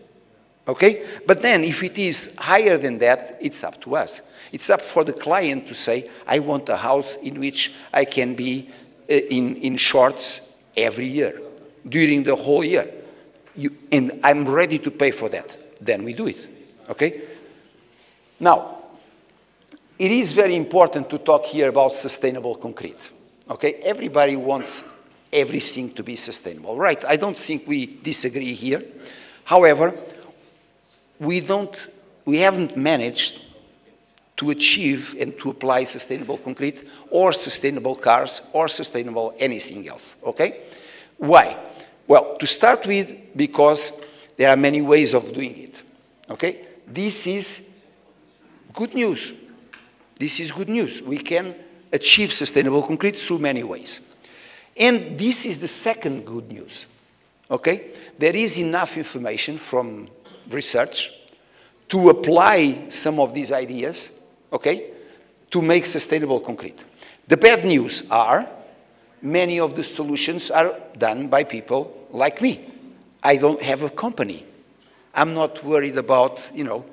Okay? But then if it is higher than that, it's up to us. It's up for the client to say, I want a house in which I can be uh, in, in shorts every year, during the whole year. You, and I'm ready to pay for that. Then we do it. Okay? Now, it is very important to talk here about sustainable concrete. Okay? Everybody wants everything to be sustainable, right? I don't think we disagree here. However, we don't, we haven't managed to achieve and to apply sustainable concrete or sustainable cars or sustainable anything else, okay? Why? Well, to start with, because there are many ways of doing it, okay? This is good news. This is good news. We can achieve sustainable concrete through many ways. And this is the second good news, okay? There is enough information from research to apply some of these ideas, okay, to make sustainable concrete. The bad news are many of the solutions are done by people like me. I don't have a company. I'm not worried about, you know,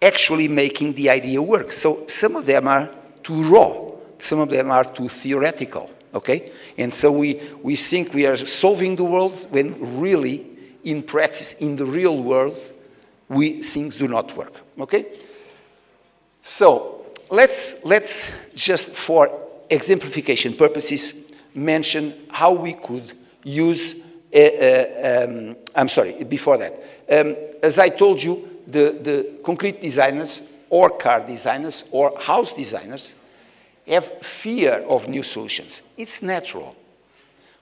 actually making the idea work. So some of them are too raw. Some of them are too theoretical, okay? And so we, we think we are solving the world when really, in practice, in the real world, we, things do not work, okay? So let's, let's just for exemplification purposes mention how we could use, uh, um, I'm sorry, before that. Um, as I told you, the, the concrete designers or car designers or house designers have fear of new solutions. It's natural.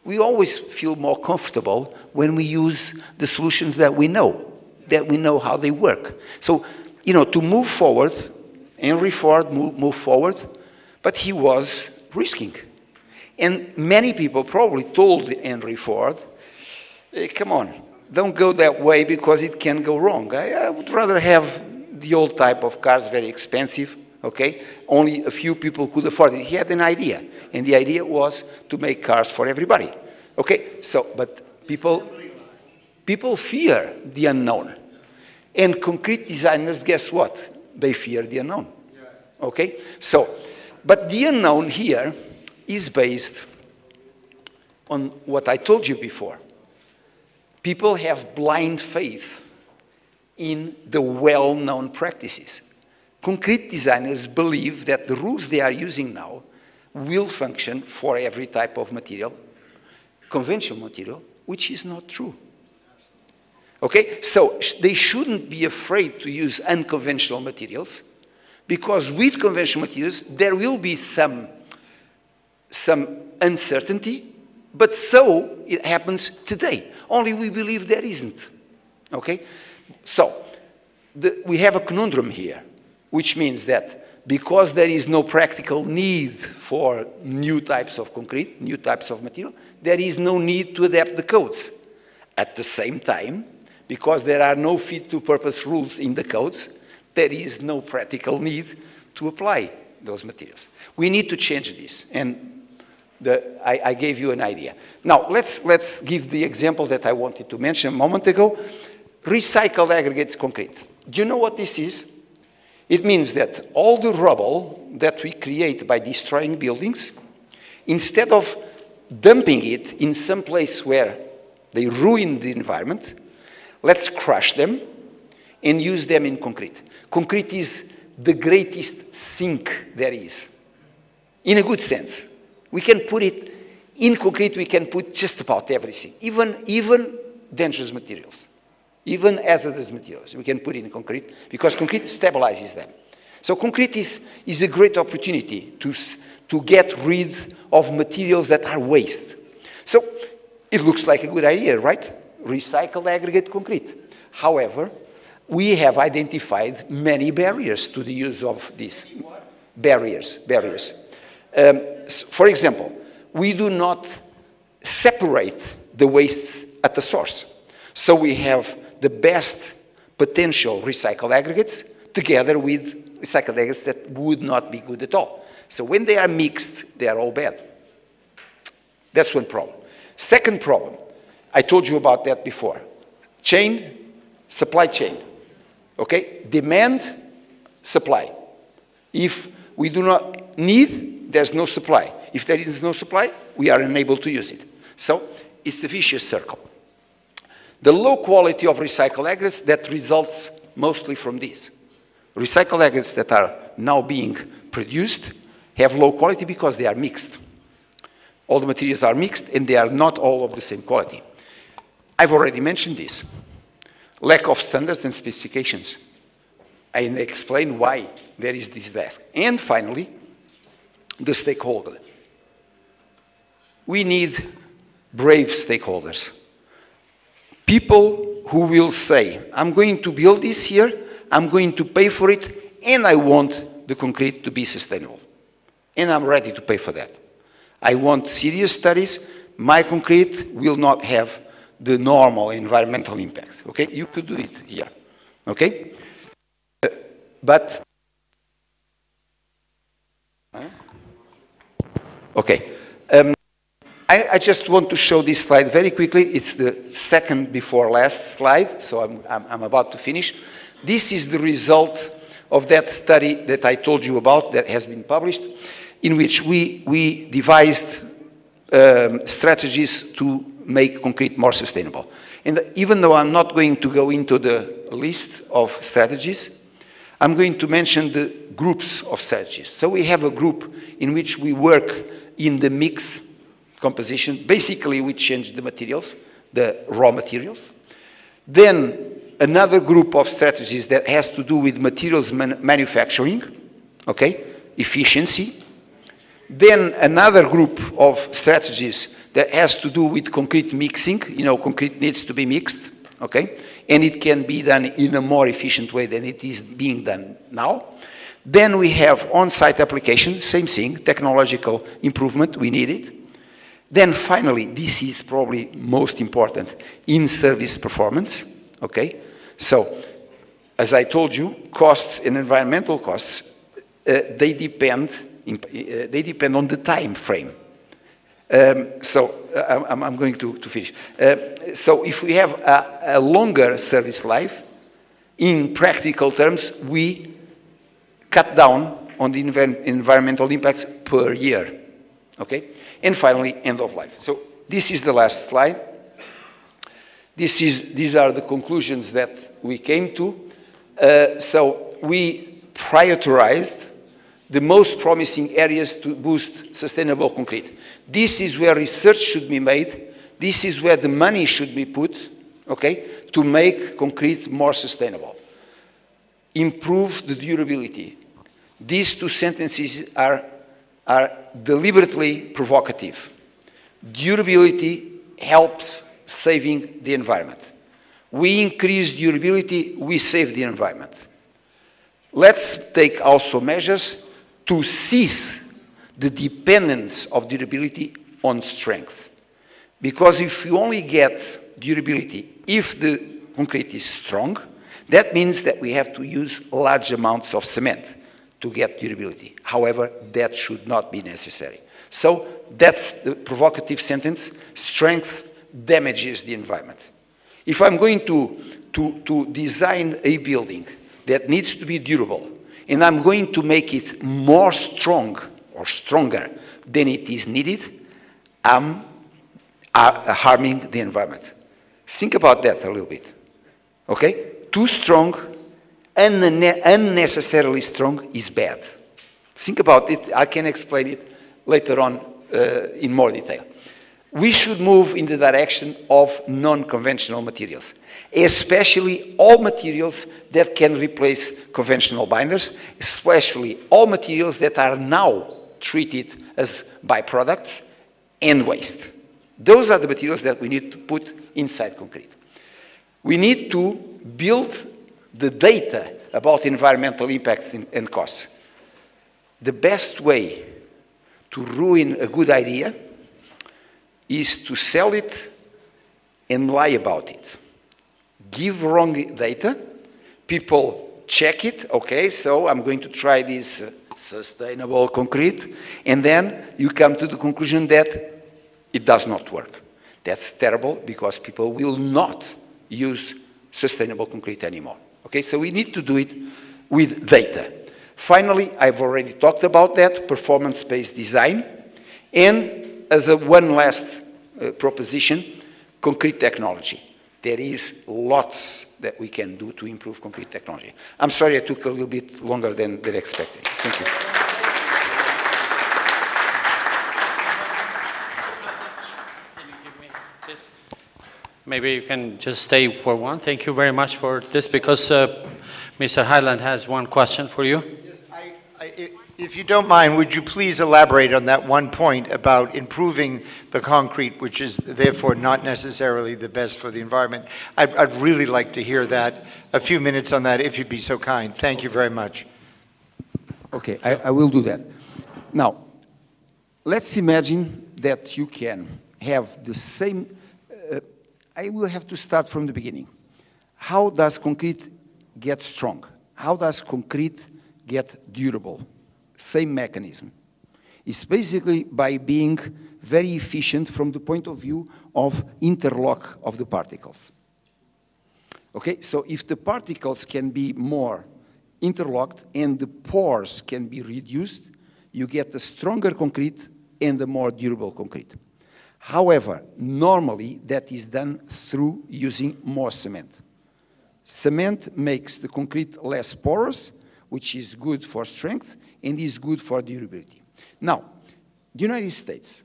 We always feel more comfortable when we use the solutions that we know that we know how they work. So, you know, to move forward, Henry Ford moved move forward, but he was risking. And many people probably told Henry Ford, hey, come on, don't go that way because it can go wrong. I, I would rather have the old type of cars, very expensive, okay? Only a few people could afford it. He had an idea, and the idea was to make cars for everybody. Okay, so, but people People fear the unknown. And concrete designers, guess what? They fear the unknown. Okay? So, but the unknown here is based on what I told you before. People have blind faith in the well known practices. Concrete designers believe that the rules they are using now will function for every type of material, conventional material, which is not true. Okay, so they shouldn't be afraid to use unconventional materials because with conventional materials there will be some, some uncertainty, but so it happens today. Only we believe there isn't. Okay, so the, we have a conundrum here, which means that because there is no practical need for new types of concrete, new types of material, there is no need to adapt the codes. At the same time, because there are no fit-to-purpose rules in the codes, there is no practical need to apply those materials. We need to change this, and the, I, I, gave you an idea. Now, let's, let's give the example that I wanted to mention a moment ago. Recycled aggregates concrete. Do you know what this is? It means that all the rubble that we create by destroying buildings, instead of dumping it in some place where they ruin the environment, Let's crush them and use them in concrete. Concrete is the greatest sink there is, in a good sense. We can put it in concrete, we can put just about everything, even, even dangerous materials, even hazardous materials. We can put it in concrete because concrete stabilizes them. So concrete is, is a great opportunity to, to get rid of materials that are waste. So it looks like a good idea, right? Recycle aggregate concrete. However, we have identified many barriers to the use of these Barriers, barriers. Um, for example, we do not separate the wastes at the source. So we have the best potential recycled aggregates together with recycled aggregates that would not be good at all. So when they are mixed, they are all bad. That's one problem. Second problem, I told you about that before. Chain, supply chain. Okay? Demand, supply. If we do not need, there's no supply. If there is no supply, we are unable to use it. So it's a vicious circle. The low quality of recycled aggregates that results mostly from this. Recycled aggregates that are now being produced have low quality because they are mixed. All the materials are mixed and they are not all of the same quality. I've already mentioned this. Lack of standards and specifications. I explain why there is this desk. And finally, the stakeholder. We need brave stakeholders. People who will say, I'm going to build this here, I'm going to pay for it, and I want the concrete to be sustainable. And I'm ready to pay for that. I want serious studies. My concrete will not have the normal environmental impact. Okay, you could do it here. Okay, uh, but okay. Um, I, I, just want to show this slide very quickly. It's the second before last slide, so I'm, I'm, I'm about to finish. This is the result of that study that I told you about that has been published in which we, we devised um, strategies to make concrete more sustainable. And even though I'm not going to go into the list of strategies, I'm going to mention the groups of strategies. So we have a group in which we work in the mix composition. Basically, we change the materials, the raw materials. Then another group of strategies that has to do with materials man manufacturing, okay, efficiency, then another group of strategies that has to do with concrete mixing. You know, concrete needs to be mixed, okay? And it can be done in a more efficient way than it is being done now. Then we have on-site application, same thing, technological improvement, we need it. Then finally, this is probably most important, in-service performance, okay? So, as I told you, costs and environmental costs, uh, they depend in, uh, they depend on the time frame. Um, so uh, I'm, I'm, going to, to finish. Uh, so if we have a, a, longer service life, in practical terms, we cut down on the env environmental impacts per year. Okay? And finally, end of life. So this is the last slide. This is, these are the conclusions that we came to. Uh, so we prioritized the most promising areas to boost sustainable concrete. This is where research should be made. This is where the money should be put, okay, to make concrete more sustainable. Improve the durability. These two sentences are, are deliberately provocative. Durability helps saving the environment. We increase durability, we save the environment. Let's take also measures to cease the dependence of durability on strength. Because if you only get durability if the concrete is strong, that means that we have to use large amounts of cement to get durability. However, that should not be necessary. So that's the provocative sentence. Strength damages the environment. If I'm going to, to, to design a building that needs to be durable, and I'm going to make it more strong or stronger than it is needed, I'm uh, harming the environment. Think about that a little bit. Okay? Too strong, unnecessarily strong is bad. Think about it. I can explain it later on uh, in more detail. We should move in the direction of non-conventional materials especially all materials that can replace conventional binders, especially all materials that are now treated as byproducts and waste. Those are the materials that we need to put inside concrete. We need to build the data about environmental impacts and costs. The best way to ruin a good idea is to sell it and lie about it give wrong data people check it, okay, so I'm going to try this uh, sustainable concrete, and then you come to the conclusion that it does not work. That's terrible because people will not use sustainable concrete anymore. Okay, so we need to do it with data. Finally, I've already talked about that, performance-based design. And as a one last uh, proposition, concrete technology. There is lots that we can do to improve concrete technology. I'm sorry I took a little bit longer than, than expected. Thank you. Maybe you can just stay for one. Thank you very much for this because uh, Mr. Highland has one question for you. Yes, I, I, if you don't mind, would you please elaborate on that one point about improving the concrete, which is therefore not necessarily the best for the environment? I'd, I'd really like to hear that, a few minutes on that, if you'd be so kind. Thank you very much. Okay, I, I will do that. Now, let's imagine that you can have the same I will have to start from the beginning. How does concrete get strong? How does concrete get durable? Same mechanism. It's basically by being very efficient from the point of view of interlock of the particles. Okay, so if the particles can be more interlocked and the pores can be reduced, you get a stronger concrete and a more durable concrete. However, normally that is done through using more cement. Cement makes the concrete less porous, which is good for strength and is good for durability. Now, the United States,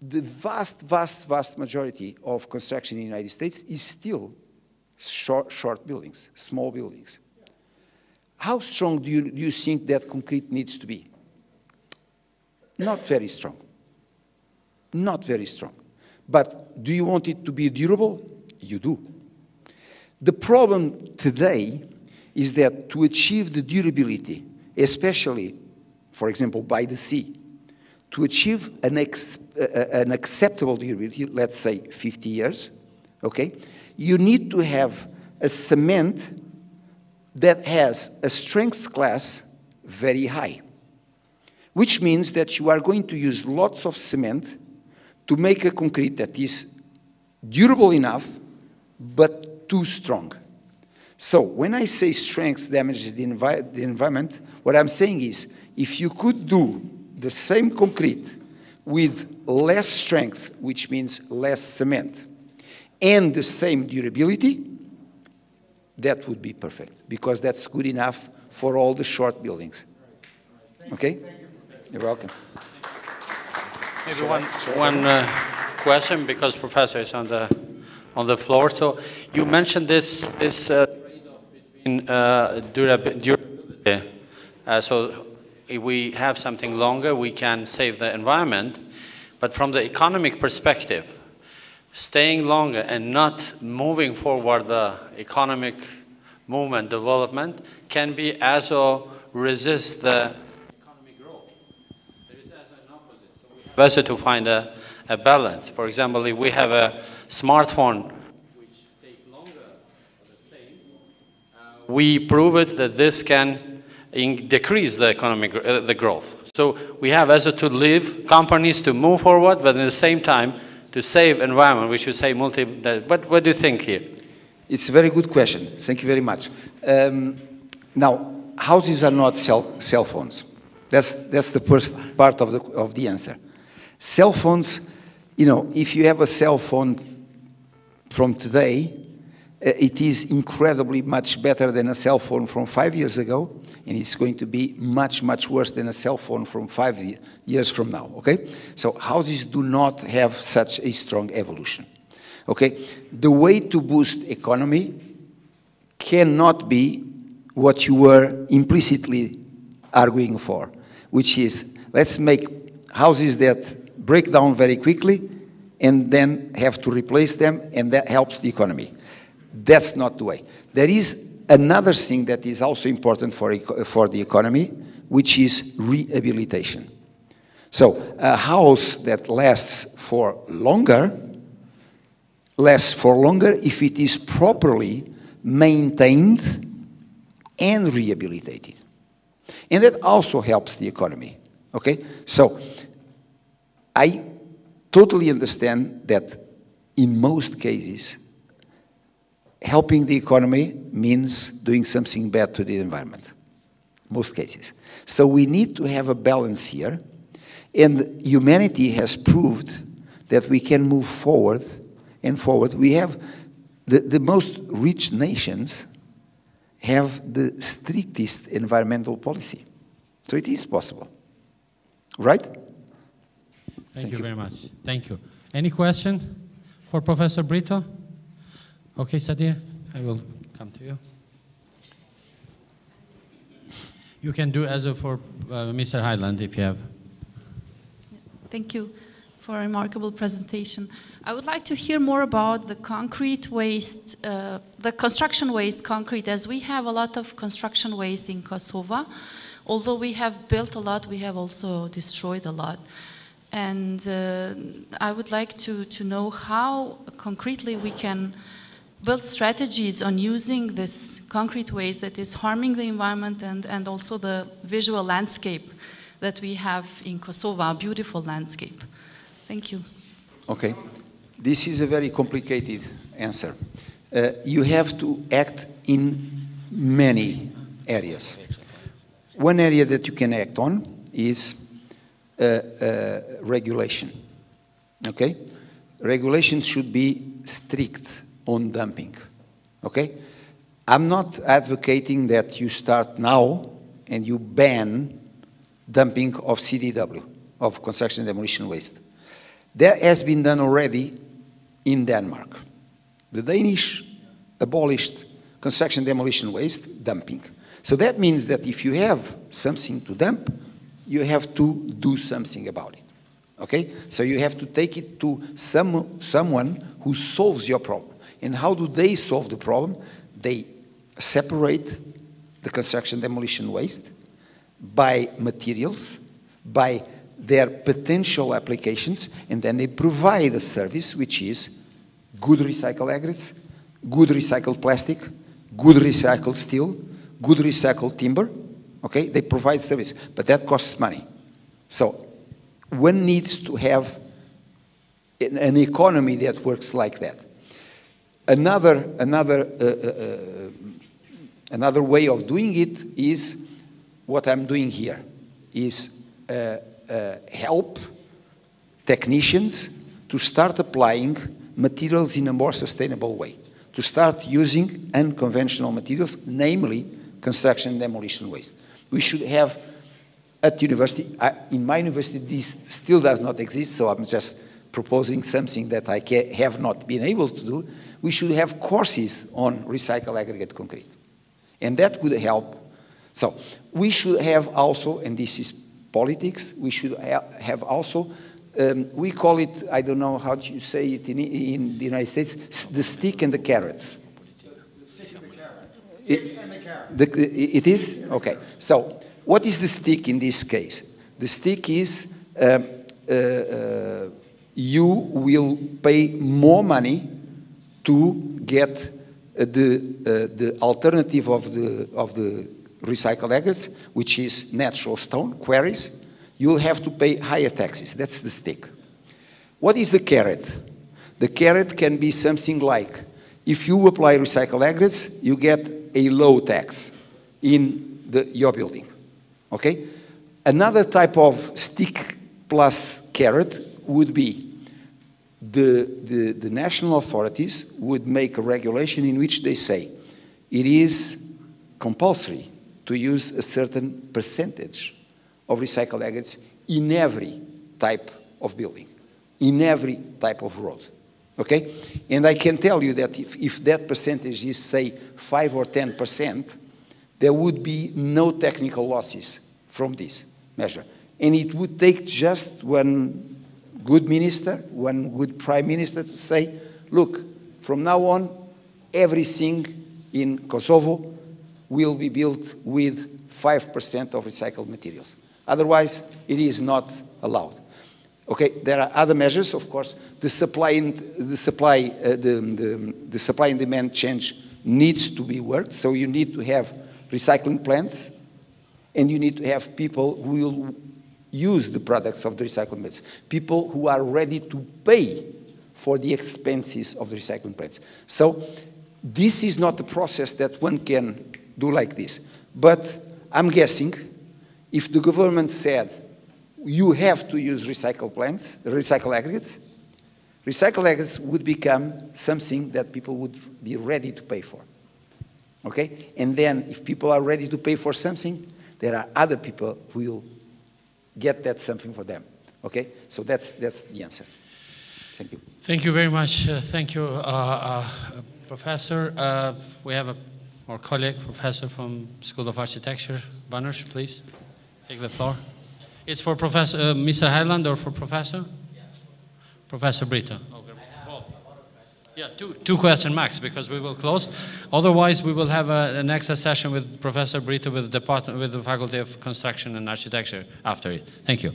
the vast, vast, vast majority of construction in the United States is still short, short buildings, small buildings. How strong do you, do you think that concrete needs to be? Not very strong. Not very strong. But do you want it to be durable? You do. The problem today is that to achieve the durability, especially, for example, by the sea, to achieve an, uh, an acceptable durability, let's say 50 years, okay, you need to have a cement that has a strength class very high, which means that you are going to use lots of cement to make a concrete that is durable enough but too strong. So when I say strength damages the, envi the environment, what I'm saying is if you could do the same concrete with less strength, which means less cement, and the same durability, that would be perfect because that's good enough for all the short buildings. Okay? You're welcome. Maybe one, one uh, question because professor is on the on the floor. So you mentioned this this uh, between uh, durability. Uh, so if we have something longer, we can save the environment. But from the economic perspective, staying longer and not moving forward the economic movement development can be as or resist the better to find a, a balance. For example, if we have a smartphone which takes longer the same, uh, we prove it that this can decrease the economic uh, the growth. So we have also to live companies to move forward, but at the same time to save environment. We should say multi. What what do you think here? It's a very good question. Thank you very much. Um, now, houses are not cell, cell phones. That's, that's the first part of the, of the answer. Cell phones, you know, if you have a cell phone from today, uh, it is incredibly much better than a cell phone from five years ago, and it's going to be much, much worse than a cell phone from five years from now, okay? So houses do not have such a strong evolution, okay? The way to boost economy cannot be what you were implicitly arguing for, which is let's make houses that break down very quickly and then have to replace them, and that helps the economy. That's not the way. There is another thing that is also important for, for the economy, which is rehabilitation. So a house that lasts for longer, lasts for longer if it is properly maintained and rehabilitated. And that also helps the economy. Okay? So I totally understand that in most cases, helping the economy means doing something bad to the environment. Most cases. So we need to have a balance here. And humanity has proved that we can move forward and forward. We have the, the most rich nations have the strictest environmental policy. So it is possible. Right? Thank, Thank you, you. very much. Thank you. Any question for Professor Brito? Okay, Sadia, I will come to you. You can do as a for uh, Mr. Highland if you have. Thank you for a remarkable presentation. I would like to hear more about the concrete waste, uh, the construction waste concrete, as we have a lot of construction waste in Kosovo. Although we have built a lot, we have also destroyed a lot. And uh, I would like to, to know how concretely we can build strategies on using this concrete waste that is harming the environment and, and also the visual landscape that we have in Kosovo, a beautiful landscape. Thank you. Okay. This is a very complicated answer. Uh, you have to act in many areas. One area that you can act on is Uh, uh, regulation. Okay? Regulations should be strict on dumping. Okay? I'm not advocating that you start now and you ban dumping of CDW, of construction demolition waste. That has been done already in Denmark. The Danish abolished construction demolition waste dumping. So that means that if you have something to dump, you have to do something about it. Okay? So you have to take it to some, someone who solves your problem. And how do they solve the problem? They separate the construction demolition waste by materials, by their potential applications, and then they provide a service which is good recycled aggregates, good recycled plastic, good recycled steel, good recycled timber. Okay, they provide service, but that costs money. So one needs to have an, economy that works like that. Another, another, uh, uh, uh, another way of doing it is what I'm doing here, is uh, uh, help technicians to start applying materials in a more sustainable way, to start using unconventional materials, namely construction and demolition waste. We should have at university, I, in my university this still does not exist, so I'm just proposing something that I have not been able to do. We should have courses on recycled aggregate concrete. And that would help. So we should have also, and this is politics, we should ha have also, um, we call it, I don't know how you say it in, in the United States, the stick and the carrot. It, the, it is? Okay. So, what is the stick in this case? The stick is um, uh, uh, you will pay more money to get uh, the, uh, the alternative of the, of the recycled aggregates, which is natural stone, quarries. You'll have to pay higher taxes. That's the stick. What is the carrot? The carrot can be something like if you apply recycled aggregates, you get a low tax in the, your building. Okay? Another type of stick plus carrot would be the, the, the national authorities would make a regulation in which they say it is compulsory to use a certain percentage of recycled aggregates in every type of building, in every type of road. Okay? And I can tell you that if, if that percentage is, say, 5 or 10 percent, there would be no technical losses from this measure. And it would take just one good minister, one good prime minister to say, look, from now on, everything in Kosovo will be built with 5% of recycled materials. Otherwise, it is not allowed. Okay, there are other measures, of course. The supply and, the, supply, uh, the, the, the supply and demand change needs to be worked. So you need to have recycling plants, and you need to have people who will use the products of the recycling plants, people who are ready to pay for the expenses of the recycling plants. So this is not a process that one can do like this. But I'm guessing if the government said you have to use recycled plants, recycled aggregates, recycled aggregates would become something that people would be ready to pay for. Okay? And then if people are ready to pay for something, there are other people who will get that something for them. Okay? So that's, that's the answer. Thank you. Thank you very much. Uh, thank you, uh, uh, Professor. Uh, we have a, our colleague, Professor from School of Architecture. Banush, please take the floor. It's for Professor uh, Mr. Highland or for Professor? Professor Brito. Okay. Yeah, two, two question max because we will close. Otherwise, we will have a, an extra session with Professor Brito with the department with the Faculty of Construction and Architecture after it. Thank you.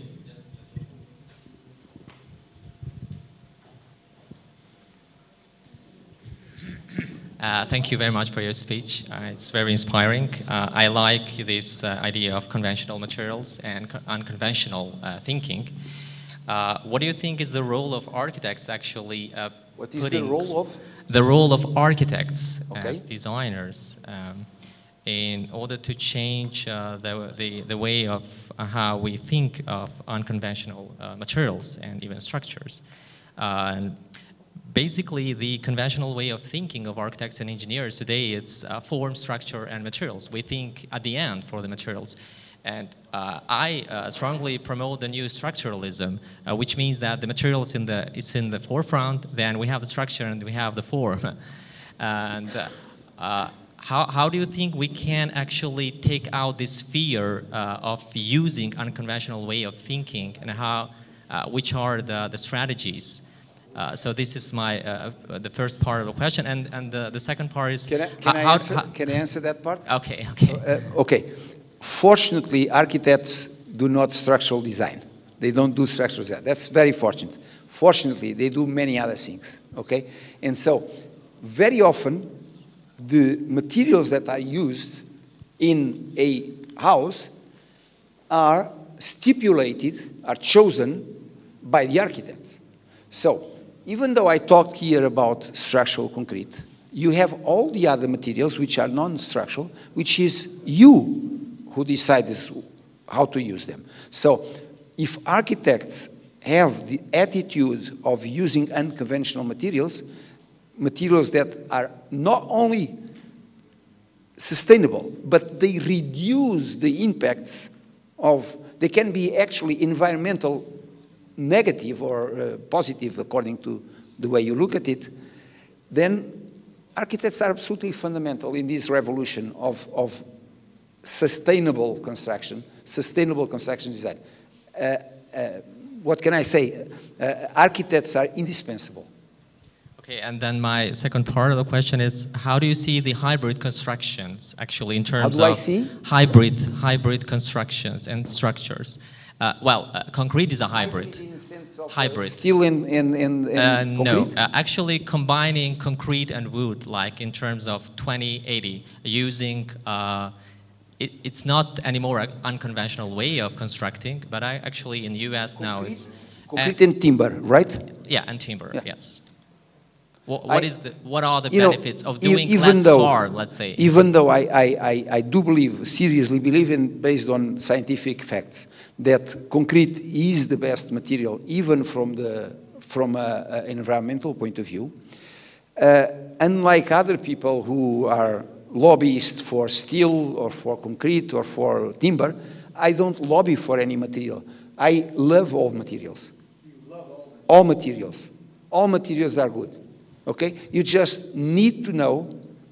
Uh, thank you very much for your speech. Uh, it's very inspiring. Uh, I like this uh, idea of conventional materials and co unconventional uh, thinking. Uh, what do you think is the role of architects actually What is the role of? The role of architects okay. as designers um, in order to change the, the, the, way of how we think of unconventional materials and even structures basically the conventional way of thinking of architects and engineers today is uh, form, structure, and materials. We think at the end for the materials. And uh, I uh, strongly promote the new structuralism, uh, which means that the material is in the, it's in the forefront, then we have the structure and we have the form. and uh, how, how do you think we can actually take out this fear uh, of using unconventional way of thinking and how, which are the, the strategies uh, so this is my uh, uh, the first part of the question, and and the, the second part is can I, can, I answer, can I answer that part? Okay, okay. Uh, okay. Fortunately, architects do not structural design. They don't do structural design. That's very fortunate. Fortunately, they do many other things. Okay, and so very often the materials that are used in a house are stipulated, are chosen by the architects. So even though I talked here about structural concrete, you have all the other materials which are non-structural, which is you who decides how to use them. So if architects have the attitude of using unconventional materials, materials that are not only sustainable, but they reduce the impacts of, they can be actually environmental negative or uh, positive according to the way you look at it, then architects are absolutely fundamental in this revolution of, of sustainable construction, sustainable construction design. Uh, uh, what can I say? Uh, architects are indispensable. Okay, and then my second part of the question is, how do you see the hybrid constructions actually in terms of hybrid hybrid constructions and structures? Uh, well, uh, concrete is a hybrid. Hybrid. hybrid. Steel in, in, in, in uh, No, uh, actually combining concrete and wood, like in terms of 2080, using, uh, it, it's not anymore an unconventional way of constructing, but I actually in the US concrete, now it's... Concrete and timber, right? Yeah, and timber, yeah. yes. What, what, I, is the, what are the benefits know, of doing even less though, hard, let's say? Even though I, I, I, do believe, seriously believe in, based on scientific facts, that concrete is the best material, even from, the, from an environmental point of view, uh, unlike other people who are lobbyists for steel or for concrete or for timber, I don't lobby for any material. I love all materials. All, all materials. All materials are good. Okay? You just need to know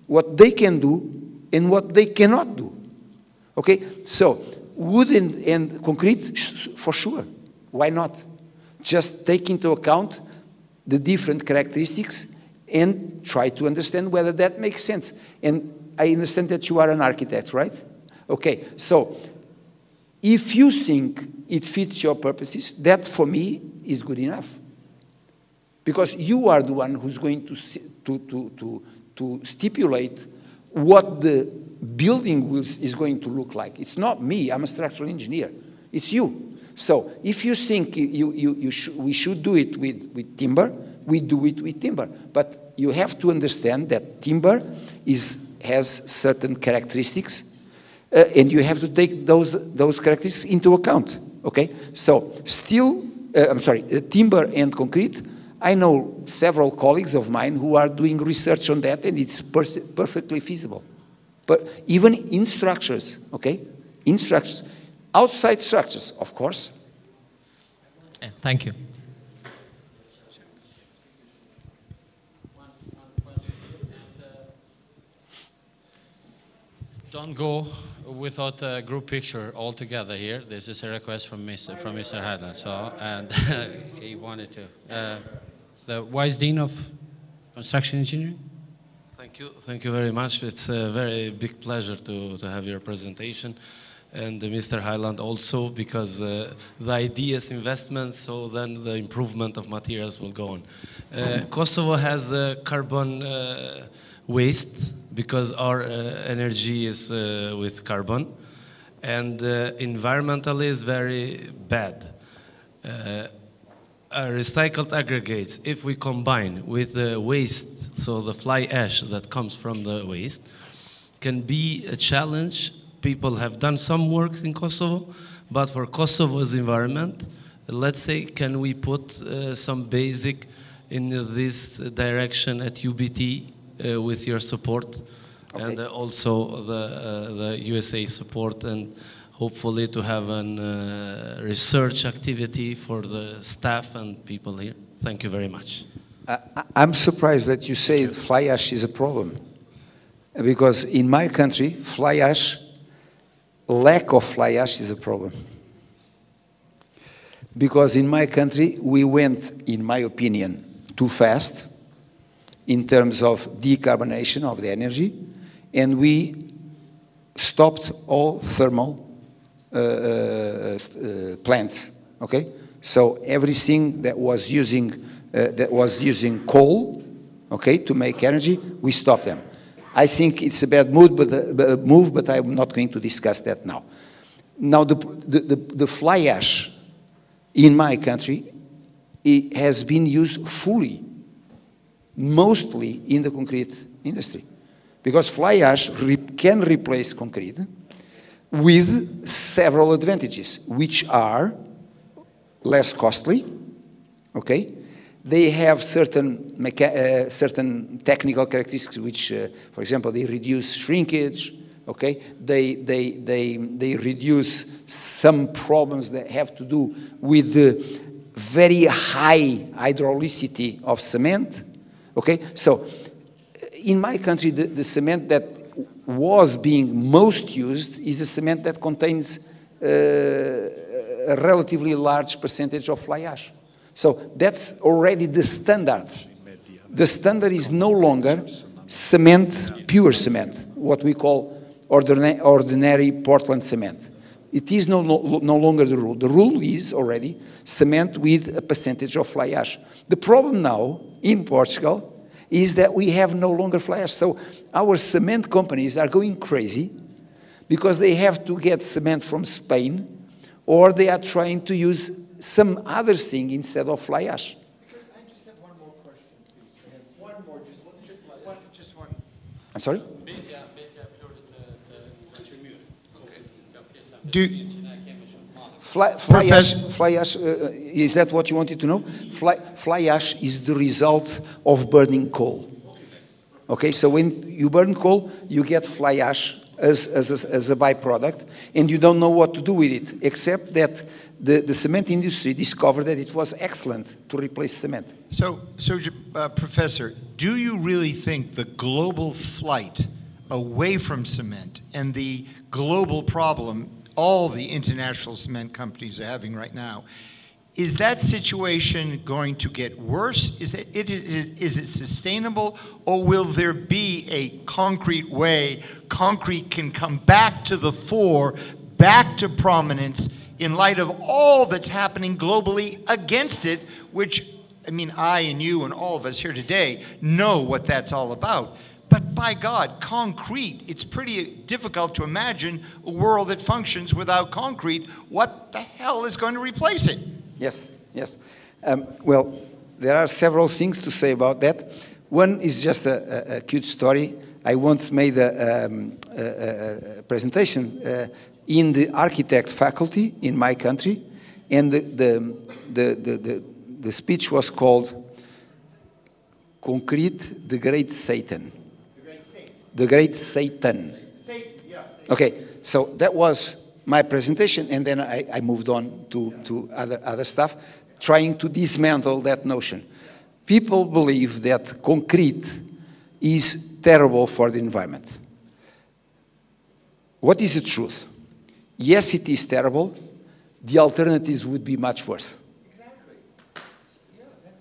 what they can do and what they cannot do. Okay? So, wood and, and concrete, for sure. Why not? Just take into account the different characteristics and try to understand whether that makes sense. And I understand that you are an architect, right? Okay, so if you think it fits your purposes, that for me is good enough. Because you are the one who's going to, to, to, to, to stipulate what the building is going to look like. It's not me, I'm a structural engineer. It's you. So if you think you, you, you sh we should do it with, with timber, we do it with timber. But you have to understand that timber is, has certain characteristics, uh, and you have to take those, those characteristics into account. Okay? So steel, uh, I'm sorry, uh, timber and concrete, I know several colleagues of mine who are doing research on that, and it's perfectly feasible. But even in structures, okay? In structures, outside structures, of course. Thank you. Don't go without a group picture all together here. This is a request from Mr. from Mr. Highland. So, and he wanted to. Uh, the Vice Dean of Construction Engineering. Thank you. Thank you very much. It's a very big pleasure to, to have your presentation. And uh, Mr. Highland also, because uh, the idea is investment, so then the improvement of materials will go on. Uh, Kosovo has carbon uh, waste because our uh, energy is uh, with carbon and environmentally is very bad. Recycled aggregates, if we combine with the waste, so the fly ash that comes from the waste, can be a challenge. People have done some work in Kosovo, but for Kosovo's environment, let's say, can we put uh, some basic in this direction at UBT uh, with your support okay. and uh, also the, uh, the USA support and hopefully to have a research activity for the staff and people here. Thank you very much. I'm surprised that you say fly ash is a problem. Because in my country, fly ash, lack of fly ash is a problem. Because in my country, we went, in my opinion, too fast in terms of decarbonation of the energy, and we stopped all thermal uh, uh, uh, plants. Okay, so everything that was using uh, that was using coal, okay, to make energy, we stopped them. I think it's a bad mood, but, uh, move, but I'm not going to discuss that now. Now, the, the, the, the fly ash in my country it has been used fully mostly in the concrete industry. Because fly ash re can replace concrete with several advantages, which are less costly, okay? They have certain, uh, certain technical characteristics which, uh, for example, they reduce shrinkage, okay? They, they, they, they reduce some problems that have to do with the very high hydraulicity of cement, Okay, so in my country, the, the cement that was being most used is a cement that contains uh, a relatively large percentage of fly ash. So that's already the standard. The standard is no longer cement, pure cement, what we call ordinary, Portland cement. It is no, no, no longer the rule. The rule is already cement with a percentage of fly ash. The problem now in Portugal is that we have no longer fly ash. So our cement companies are going crazy because they have to get cement from Spain or they are trying to use some other thing instead of fly ash. I'm sorry? Do, Fly, fly ash, fly ash uh, is that what you wanted to know? Fly, fly ash is the result of burning coal. Okay, so when you burn coal, you get fly ash as, as, a, as a byproduct, and you don't know what to do with it, except that the, the cement industry discovered that it was excellent to replace cement. So, so uh, Professor, do you really think the global flight away from cement and the global problem all the international cement companies are having right now. Is that situation going to get worse? Is it, it is, is it sustainable? Or will there be a concrete way concrete can come back to the fore, back to prominence in light of all that's happening globally against it, which, I mean, I and you and all of us here today know what that's all about. But by God, concrete, it's pretty difficult to imagine a world that functions without concrete. What the hell is going to replace it? Yes, yes. Um, well, there are several things to say about that. One is just a, a, a cute story. I once made a, um, a, presentation uh, in the architect faculty in my country, and the, the, the, the, the, the speech was called Concrete, the Great Satan. The Great Satan. Okay, so that was my presentation, and then I, I moved on to, to other, other stuff, trying to dismantle that notion. People believe that concrete is terrible for the environment. What is the truth? Yes, it is terrible. The alternatives would be much worse.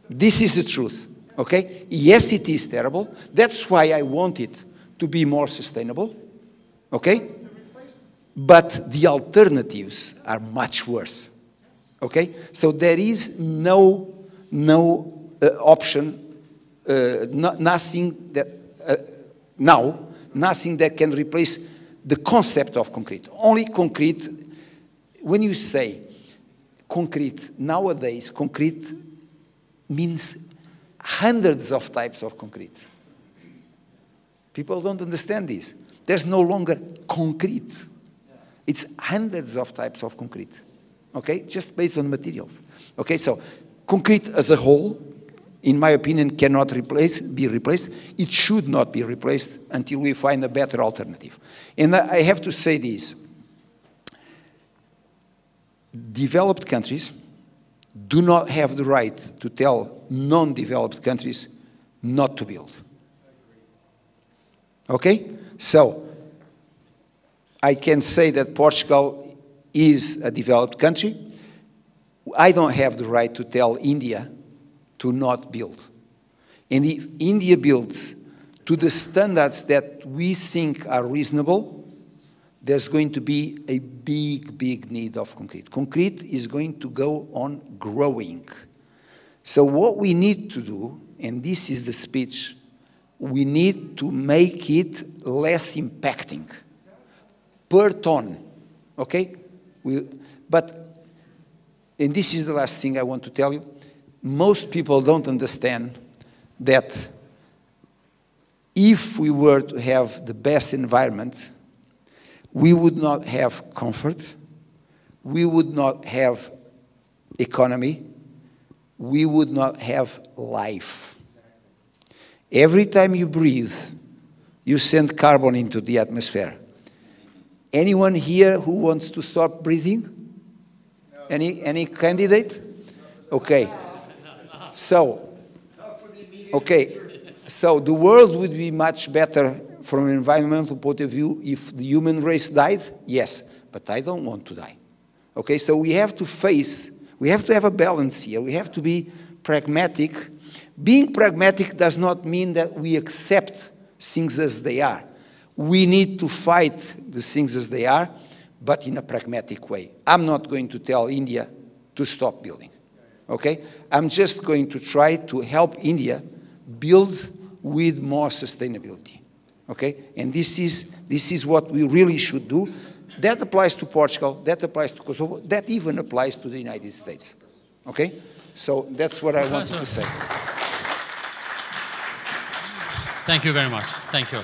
This is the truth. Okay? Yes, it is terrible. That's why I want it to be more sustainable. Okay? But the alternatives are much worse. Okay? So there is no, no uh, option, uh, no, nothing that, uh, now, nothing that can replace the concept of concrete. Only concrete, when you say concrete, nowadays, concrete means hundreds of types of concrete. People don't understand this. There's no longer concrete. It's hundreds of types of concrete. Okay? Just based on materials. Okay? So, concrete as a whole, in my opinion, cannot replace, be replaced. It should not be replaced until we find a better alternative. And I have to say this. Developed countries do not have the right to tell non-developed countries not to build. Okay? So, I can say that Portugal is a developed country. I don't have the right to tell India to not build. And if India builds to the standards that we think are reasonable, there's going to be a big, big need of concrete. Concrete is going to go on growing. So, what we need to do, and this is the speech, we need to make it less impacting per ton. Okay? We, but, and this is the last thing I want to tell you most people don't understand that if we were to have the best environment, we would not have comfort, we would not have economy, we would not have life. Every time you breathe, you send carbon into the atmosphere. Anyone here who wants to stop breathing? Any, any candidate? Okay. So, okay. So the world would be much better from an environmental point of view, if the human race died, yes, but I don't want to die. Okay, so we have to face, we have to have a balance here. We have to be pragmatic. Being pragmatic does not mean that we accept things as they are. We need to fight the things as they are, but in a pragmatic way. I'm not going to tell India to stop building. Okay? I'm just going to try to help India build with more sustainability. Okay? And this is, this is what we really should do. That applies to Portugal, that applies to Kosovo, that even applies to the United States. Okay? So that's what I wanted to say. Thank you very much. Thank you.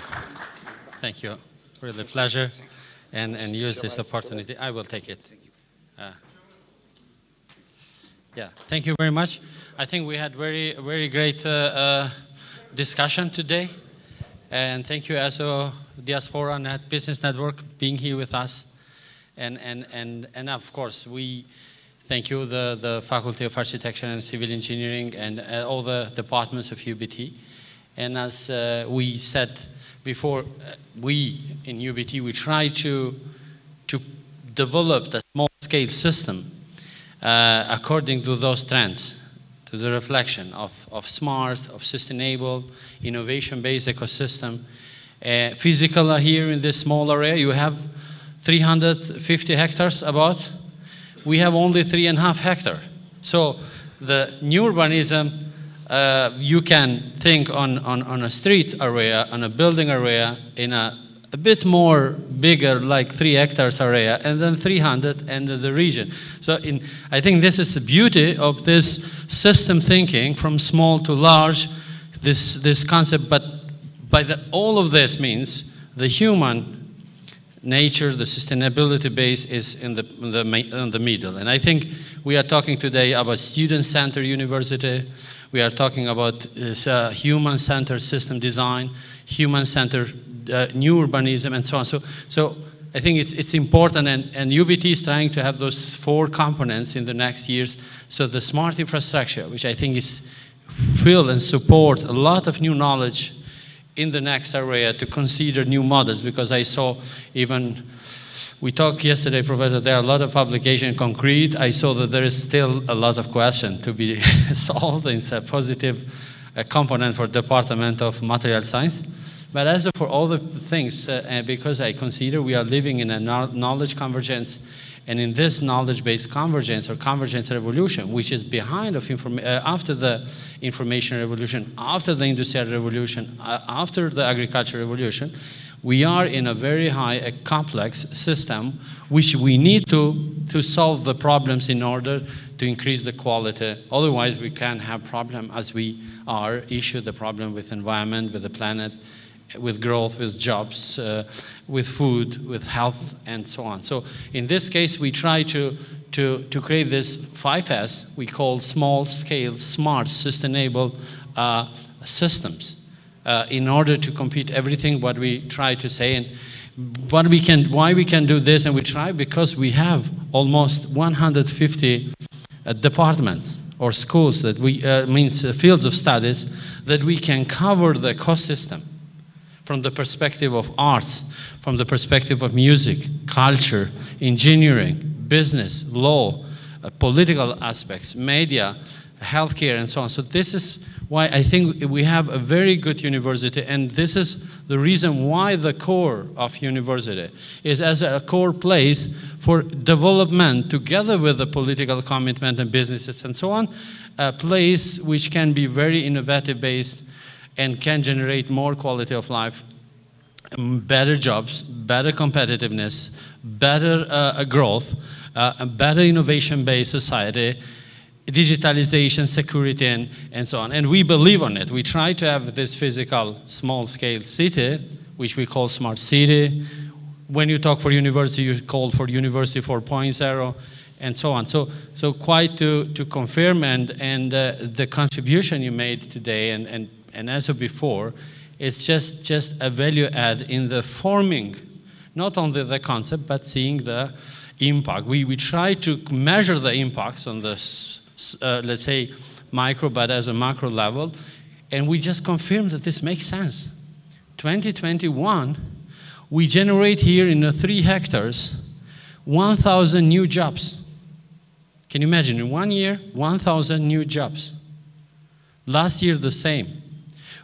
Thank you. Really pleasure. And, and use this opportunity. I will take it. Uh, yeah, thank you very much. I think we had very, very great uh, uh, discussion today. And thank you also Diaspora Net Business Network being here with us. And, and, and, and of course, we thank you, the, the Faculty of Architecture and Civil Engineering and uh, all the departments of UBT. And as uh, we said before, uh, we in UBT, we try to, to develop a small-scale system uh, according to those trends to the reflection of, of smart, of sustainable, innovation-based ecosystem. Uh, physical here in this small area, you have 350 hectares about. We have only three and a half hectare. So the new urbanism uh, you can think on, on, on a street area, on a building area, in a, a bit more bigger, like three hectares area, and then 300 and the region. So in, I think this is the beauty of this system thinking from small to large, this, this concept, but by the, all of this means the human nature, the sustainability base is in the, in the, in the middle. And I think we are talking today about student-centered university. We are talking about uh, human-centered system design, human-centered uh, new urbanism, and so on. So, so I think it's, it's important, and, and UBT is trying to have those four components in the next years. So the smart infrastructure, which I think is fill and support a lot of new knowledge in the next area to consider new models because I saw even we talked yesterday, Professor, there are a lot of application concrete. I saw that there is still a lot of question to be solved. It's a positive uh, component for Department of Material Science. But as for all the things, uh, because I consider we are living in a knowledge convergence and in this knowledge-based convergence or convergence revolution, which is behind of uh, after the information revolution, after the industrial revolution, uh, after the agricultural revolution, we are in a very high, a complex system which we need to, to solve the problems in order to increase the quality. Otherwise, we can have problem as we are, issue the problem with environment, with the planet, with growth, with jobs, uh, with food, with health, and so on. So in this case, we try to, to, to create this 5S we call small scale, smart, sustainable uh, systems uh, in order to compete everything what we try to say. And what we can, why we can do this and we try because we have almost 150 uh, departments or schools that we, uh, means fields of studies that we can cover the ecosystem from the perspective of arts, from the perspective of music, culture, engineering, business, law, uh, political aspects, media, healthcare, and so on. So this is why I think we have a very good university, and this is the reason why the core of university is as a core place for development together with the political commitment and businesses and so on, a place which can be very innovative based and can generate more quality of life, better jobs, better competitiveness, better uh, growth, uh, a better innovation-based society, digitalization, security, and, and so on. And we believe on it. We try to have this physical small-scale city, which we call smart city. When you talk for university, you call for University 4.0, and so on. So, so quite to, to confirm and, and uh, the contribution you made today and, and and as before, it's just, just a value add in the forming, not only the concept, but seeing the impact. We, we try to measure the impacts on the, uh, let's say, micro, but as a macro level, and we just confirm that this makes sense. 2021, we generate here in the three hectares 1,000 new jobs. Can you imagine? In one year, 1,000 new jobs. Last year, the same.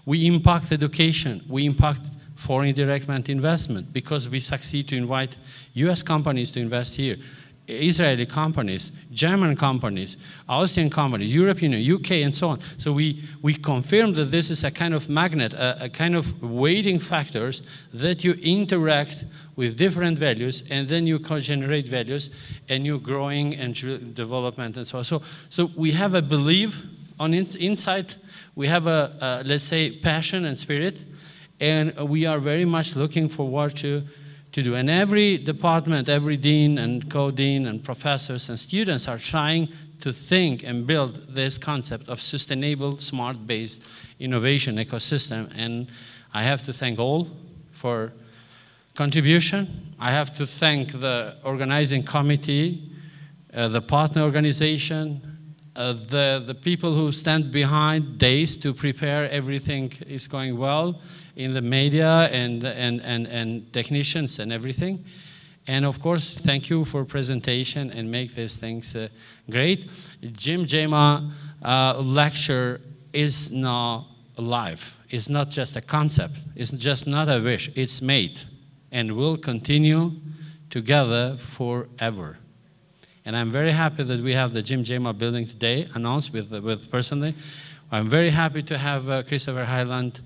We impact education. We impact foreign direct investment because we succeed to invite US companies to invest here, Israeli companies, German companies, Austrian companies, European, UK, and so on. So we, we confirm that this is a kind of magnet, a, a kind of weighting factors that you interact with different values and then you co-generate values and you're growing and development and so on. So, so we have a belief on in, inside we have a, a, let's say, passion and spirit, and we are very much looking forward to, to do. And every department, every dean and co-dean and professors and students are trying to think and build this concept of sustainable, smart-based innovation ecosystem. And I have to thank all for contribution. I have to thank the organizing committee, uh, the partner organization, uh, the, the people who stand behind days to prepare everything is going well in the media and, and, and, and technicians and everything. And of course, thank you for presentation and make these things uh, great. Jim Xhema uh, lecture is now live. It's not just a concept. It's just not a wish. It's made and will continue together forever. And I'm very happy that we have the Jim Xhema building today announced with, with personally. I'm very happy to have uh, Christopher Highland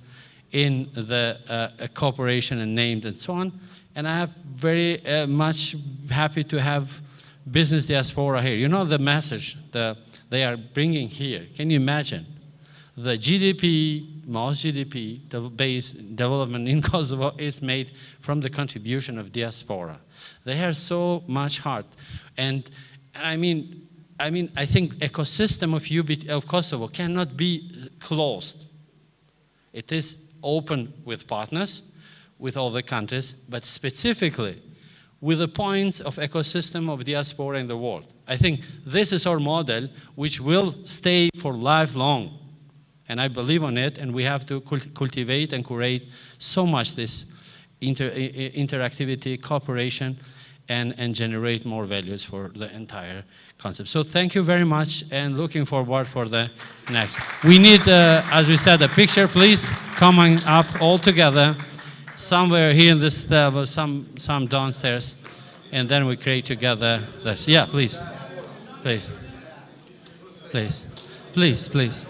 in the uh, cooperation and named and so on. And I am very uh, much happy to have business diaspora here. You know the message that they are bringing here. Can you imagine? The GDP, most GDP, the base development in Kosovo is made from the contribution of diaspora. They have so much heart. And, and I mean, I mean, I think ecosystem of, UBT, of Kosovo cannot be closed. It is open with partners, with all the countries, but specifically with the points of ecosystem of diaspora in the world. I think this is our model, which will stay for lifelong. And I believe on it, and we have to cultivate and curate so much this inter interactivity, cooperation, and, and generate more values for the entire concept. So thank you very much, and looking forward for the next. We need, uh, as we said, a picture, please, coming up all together, somewhere here in this level, some, some downstairs, and then we create together this. Yeah, please, please, please, please, please.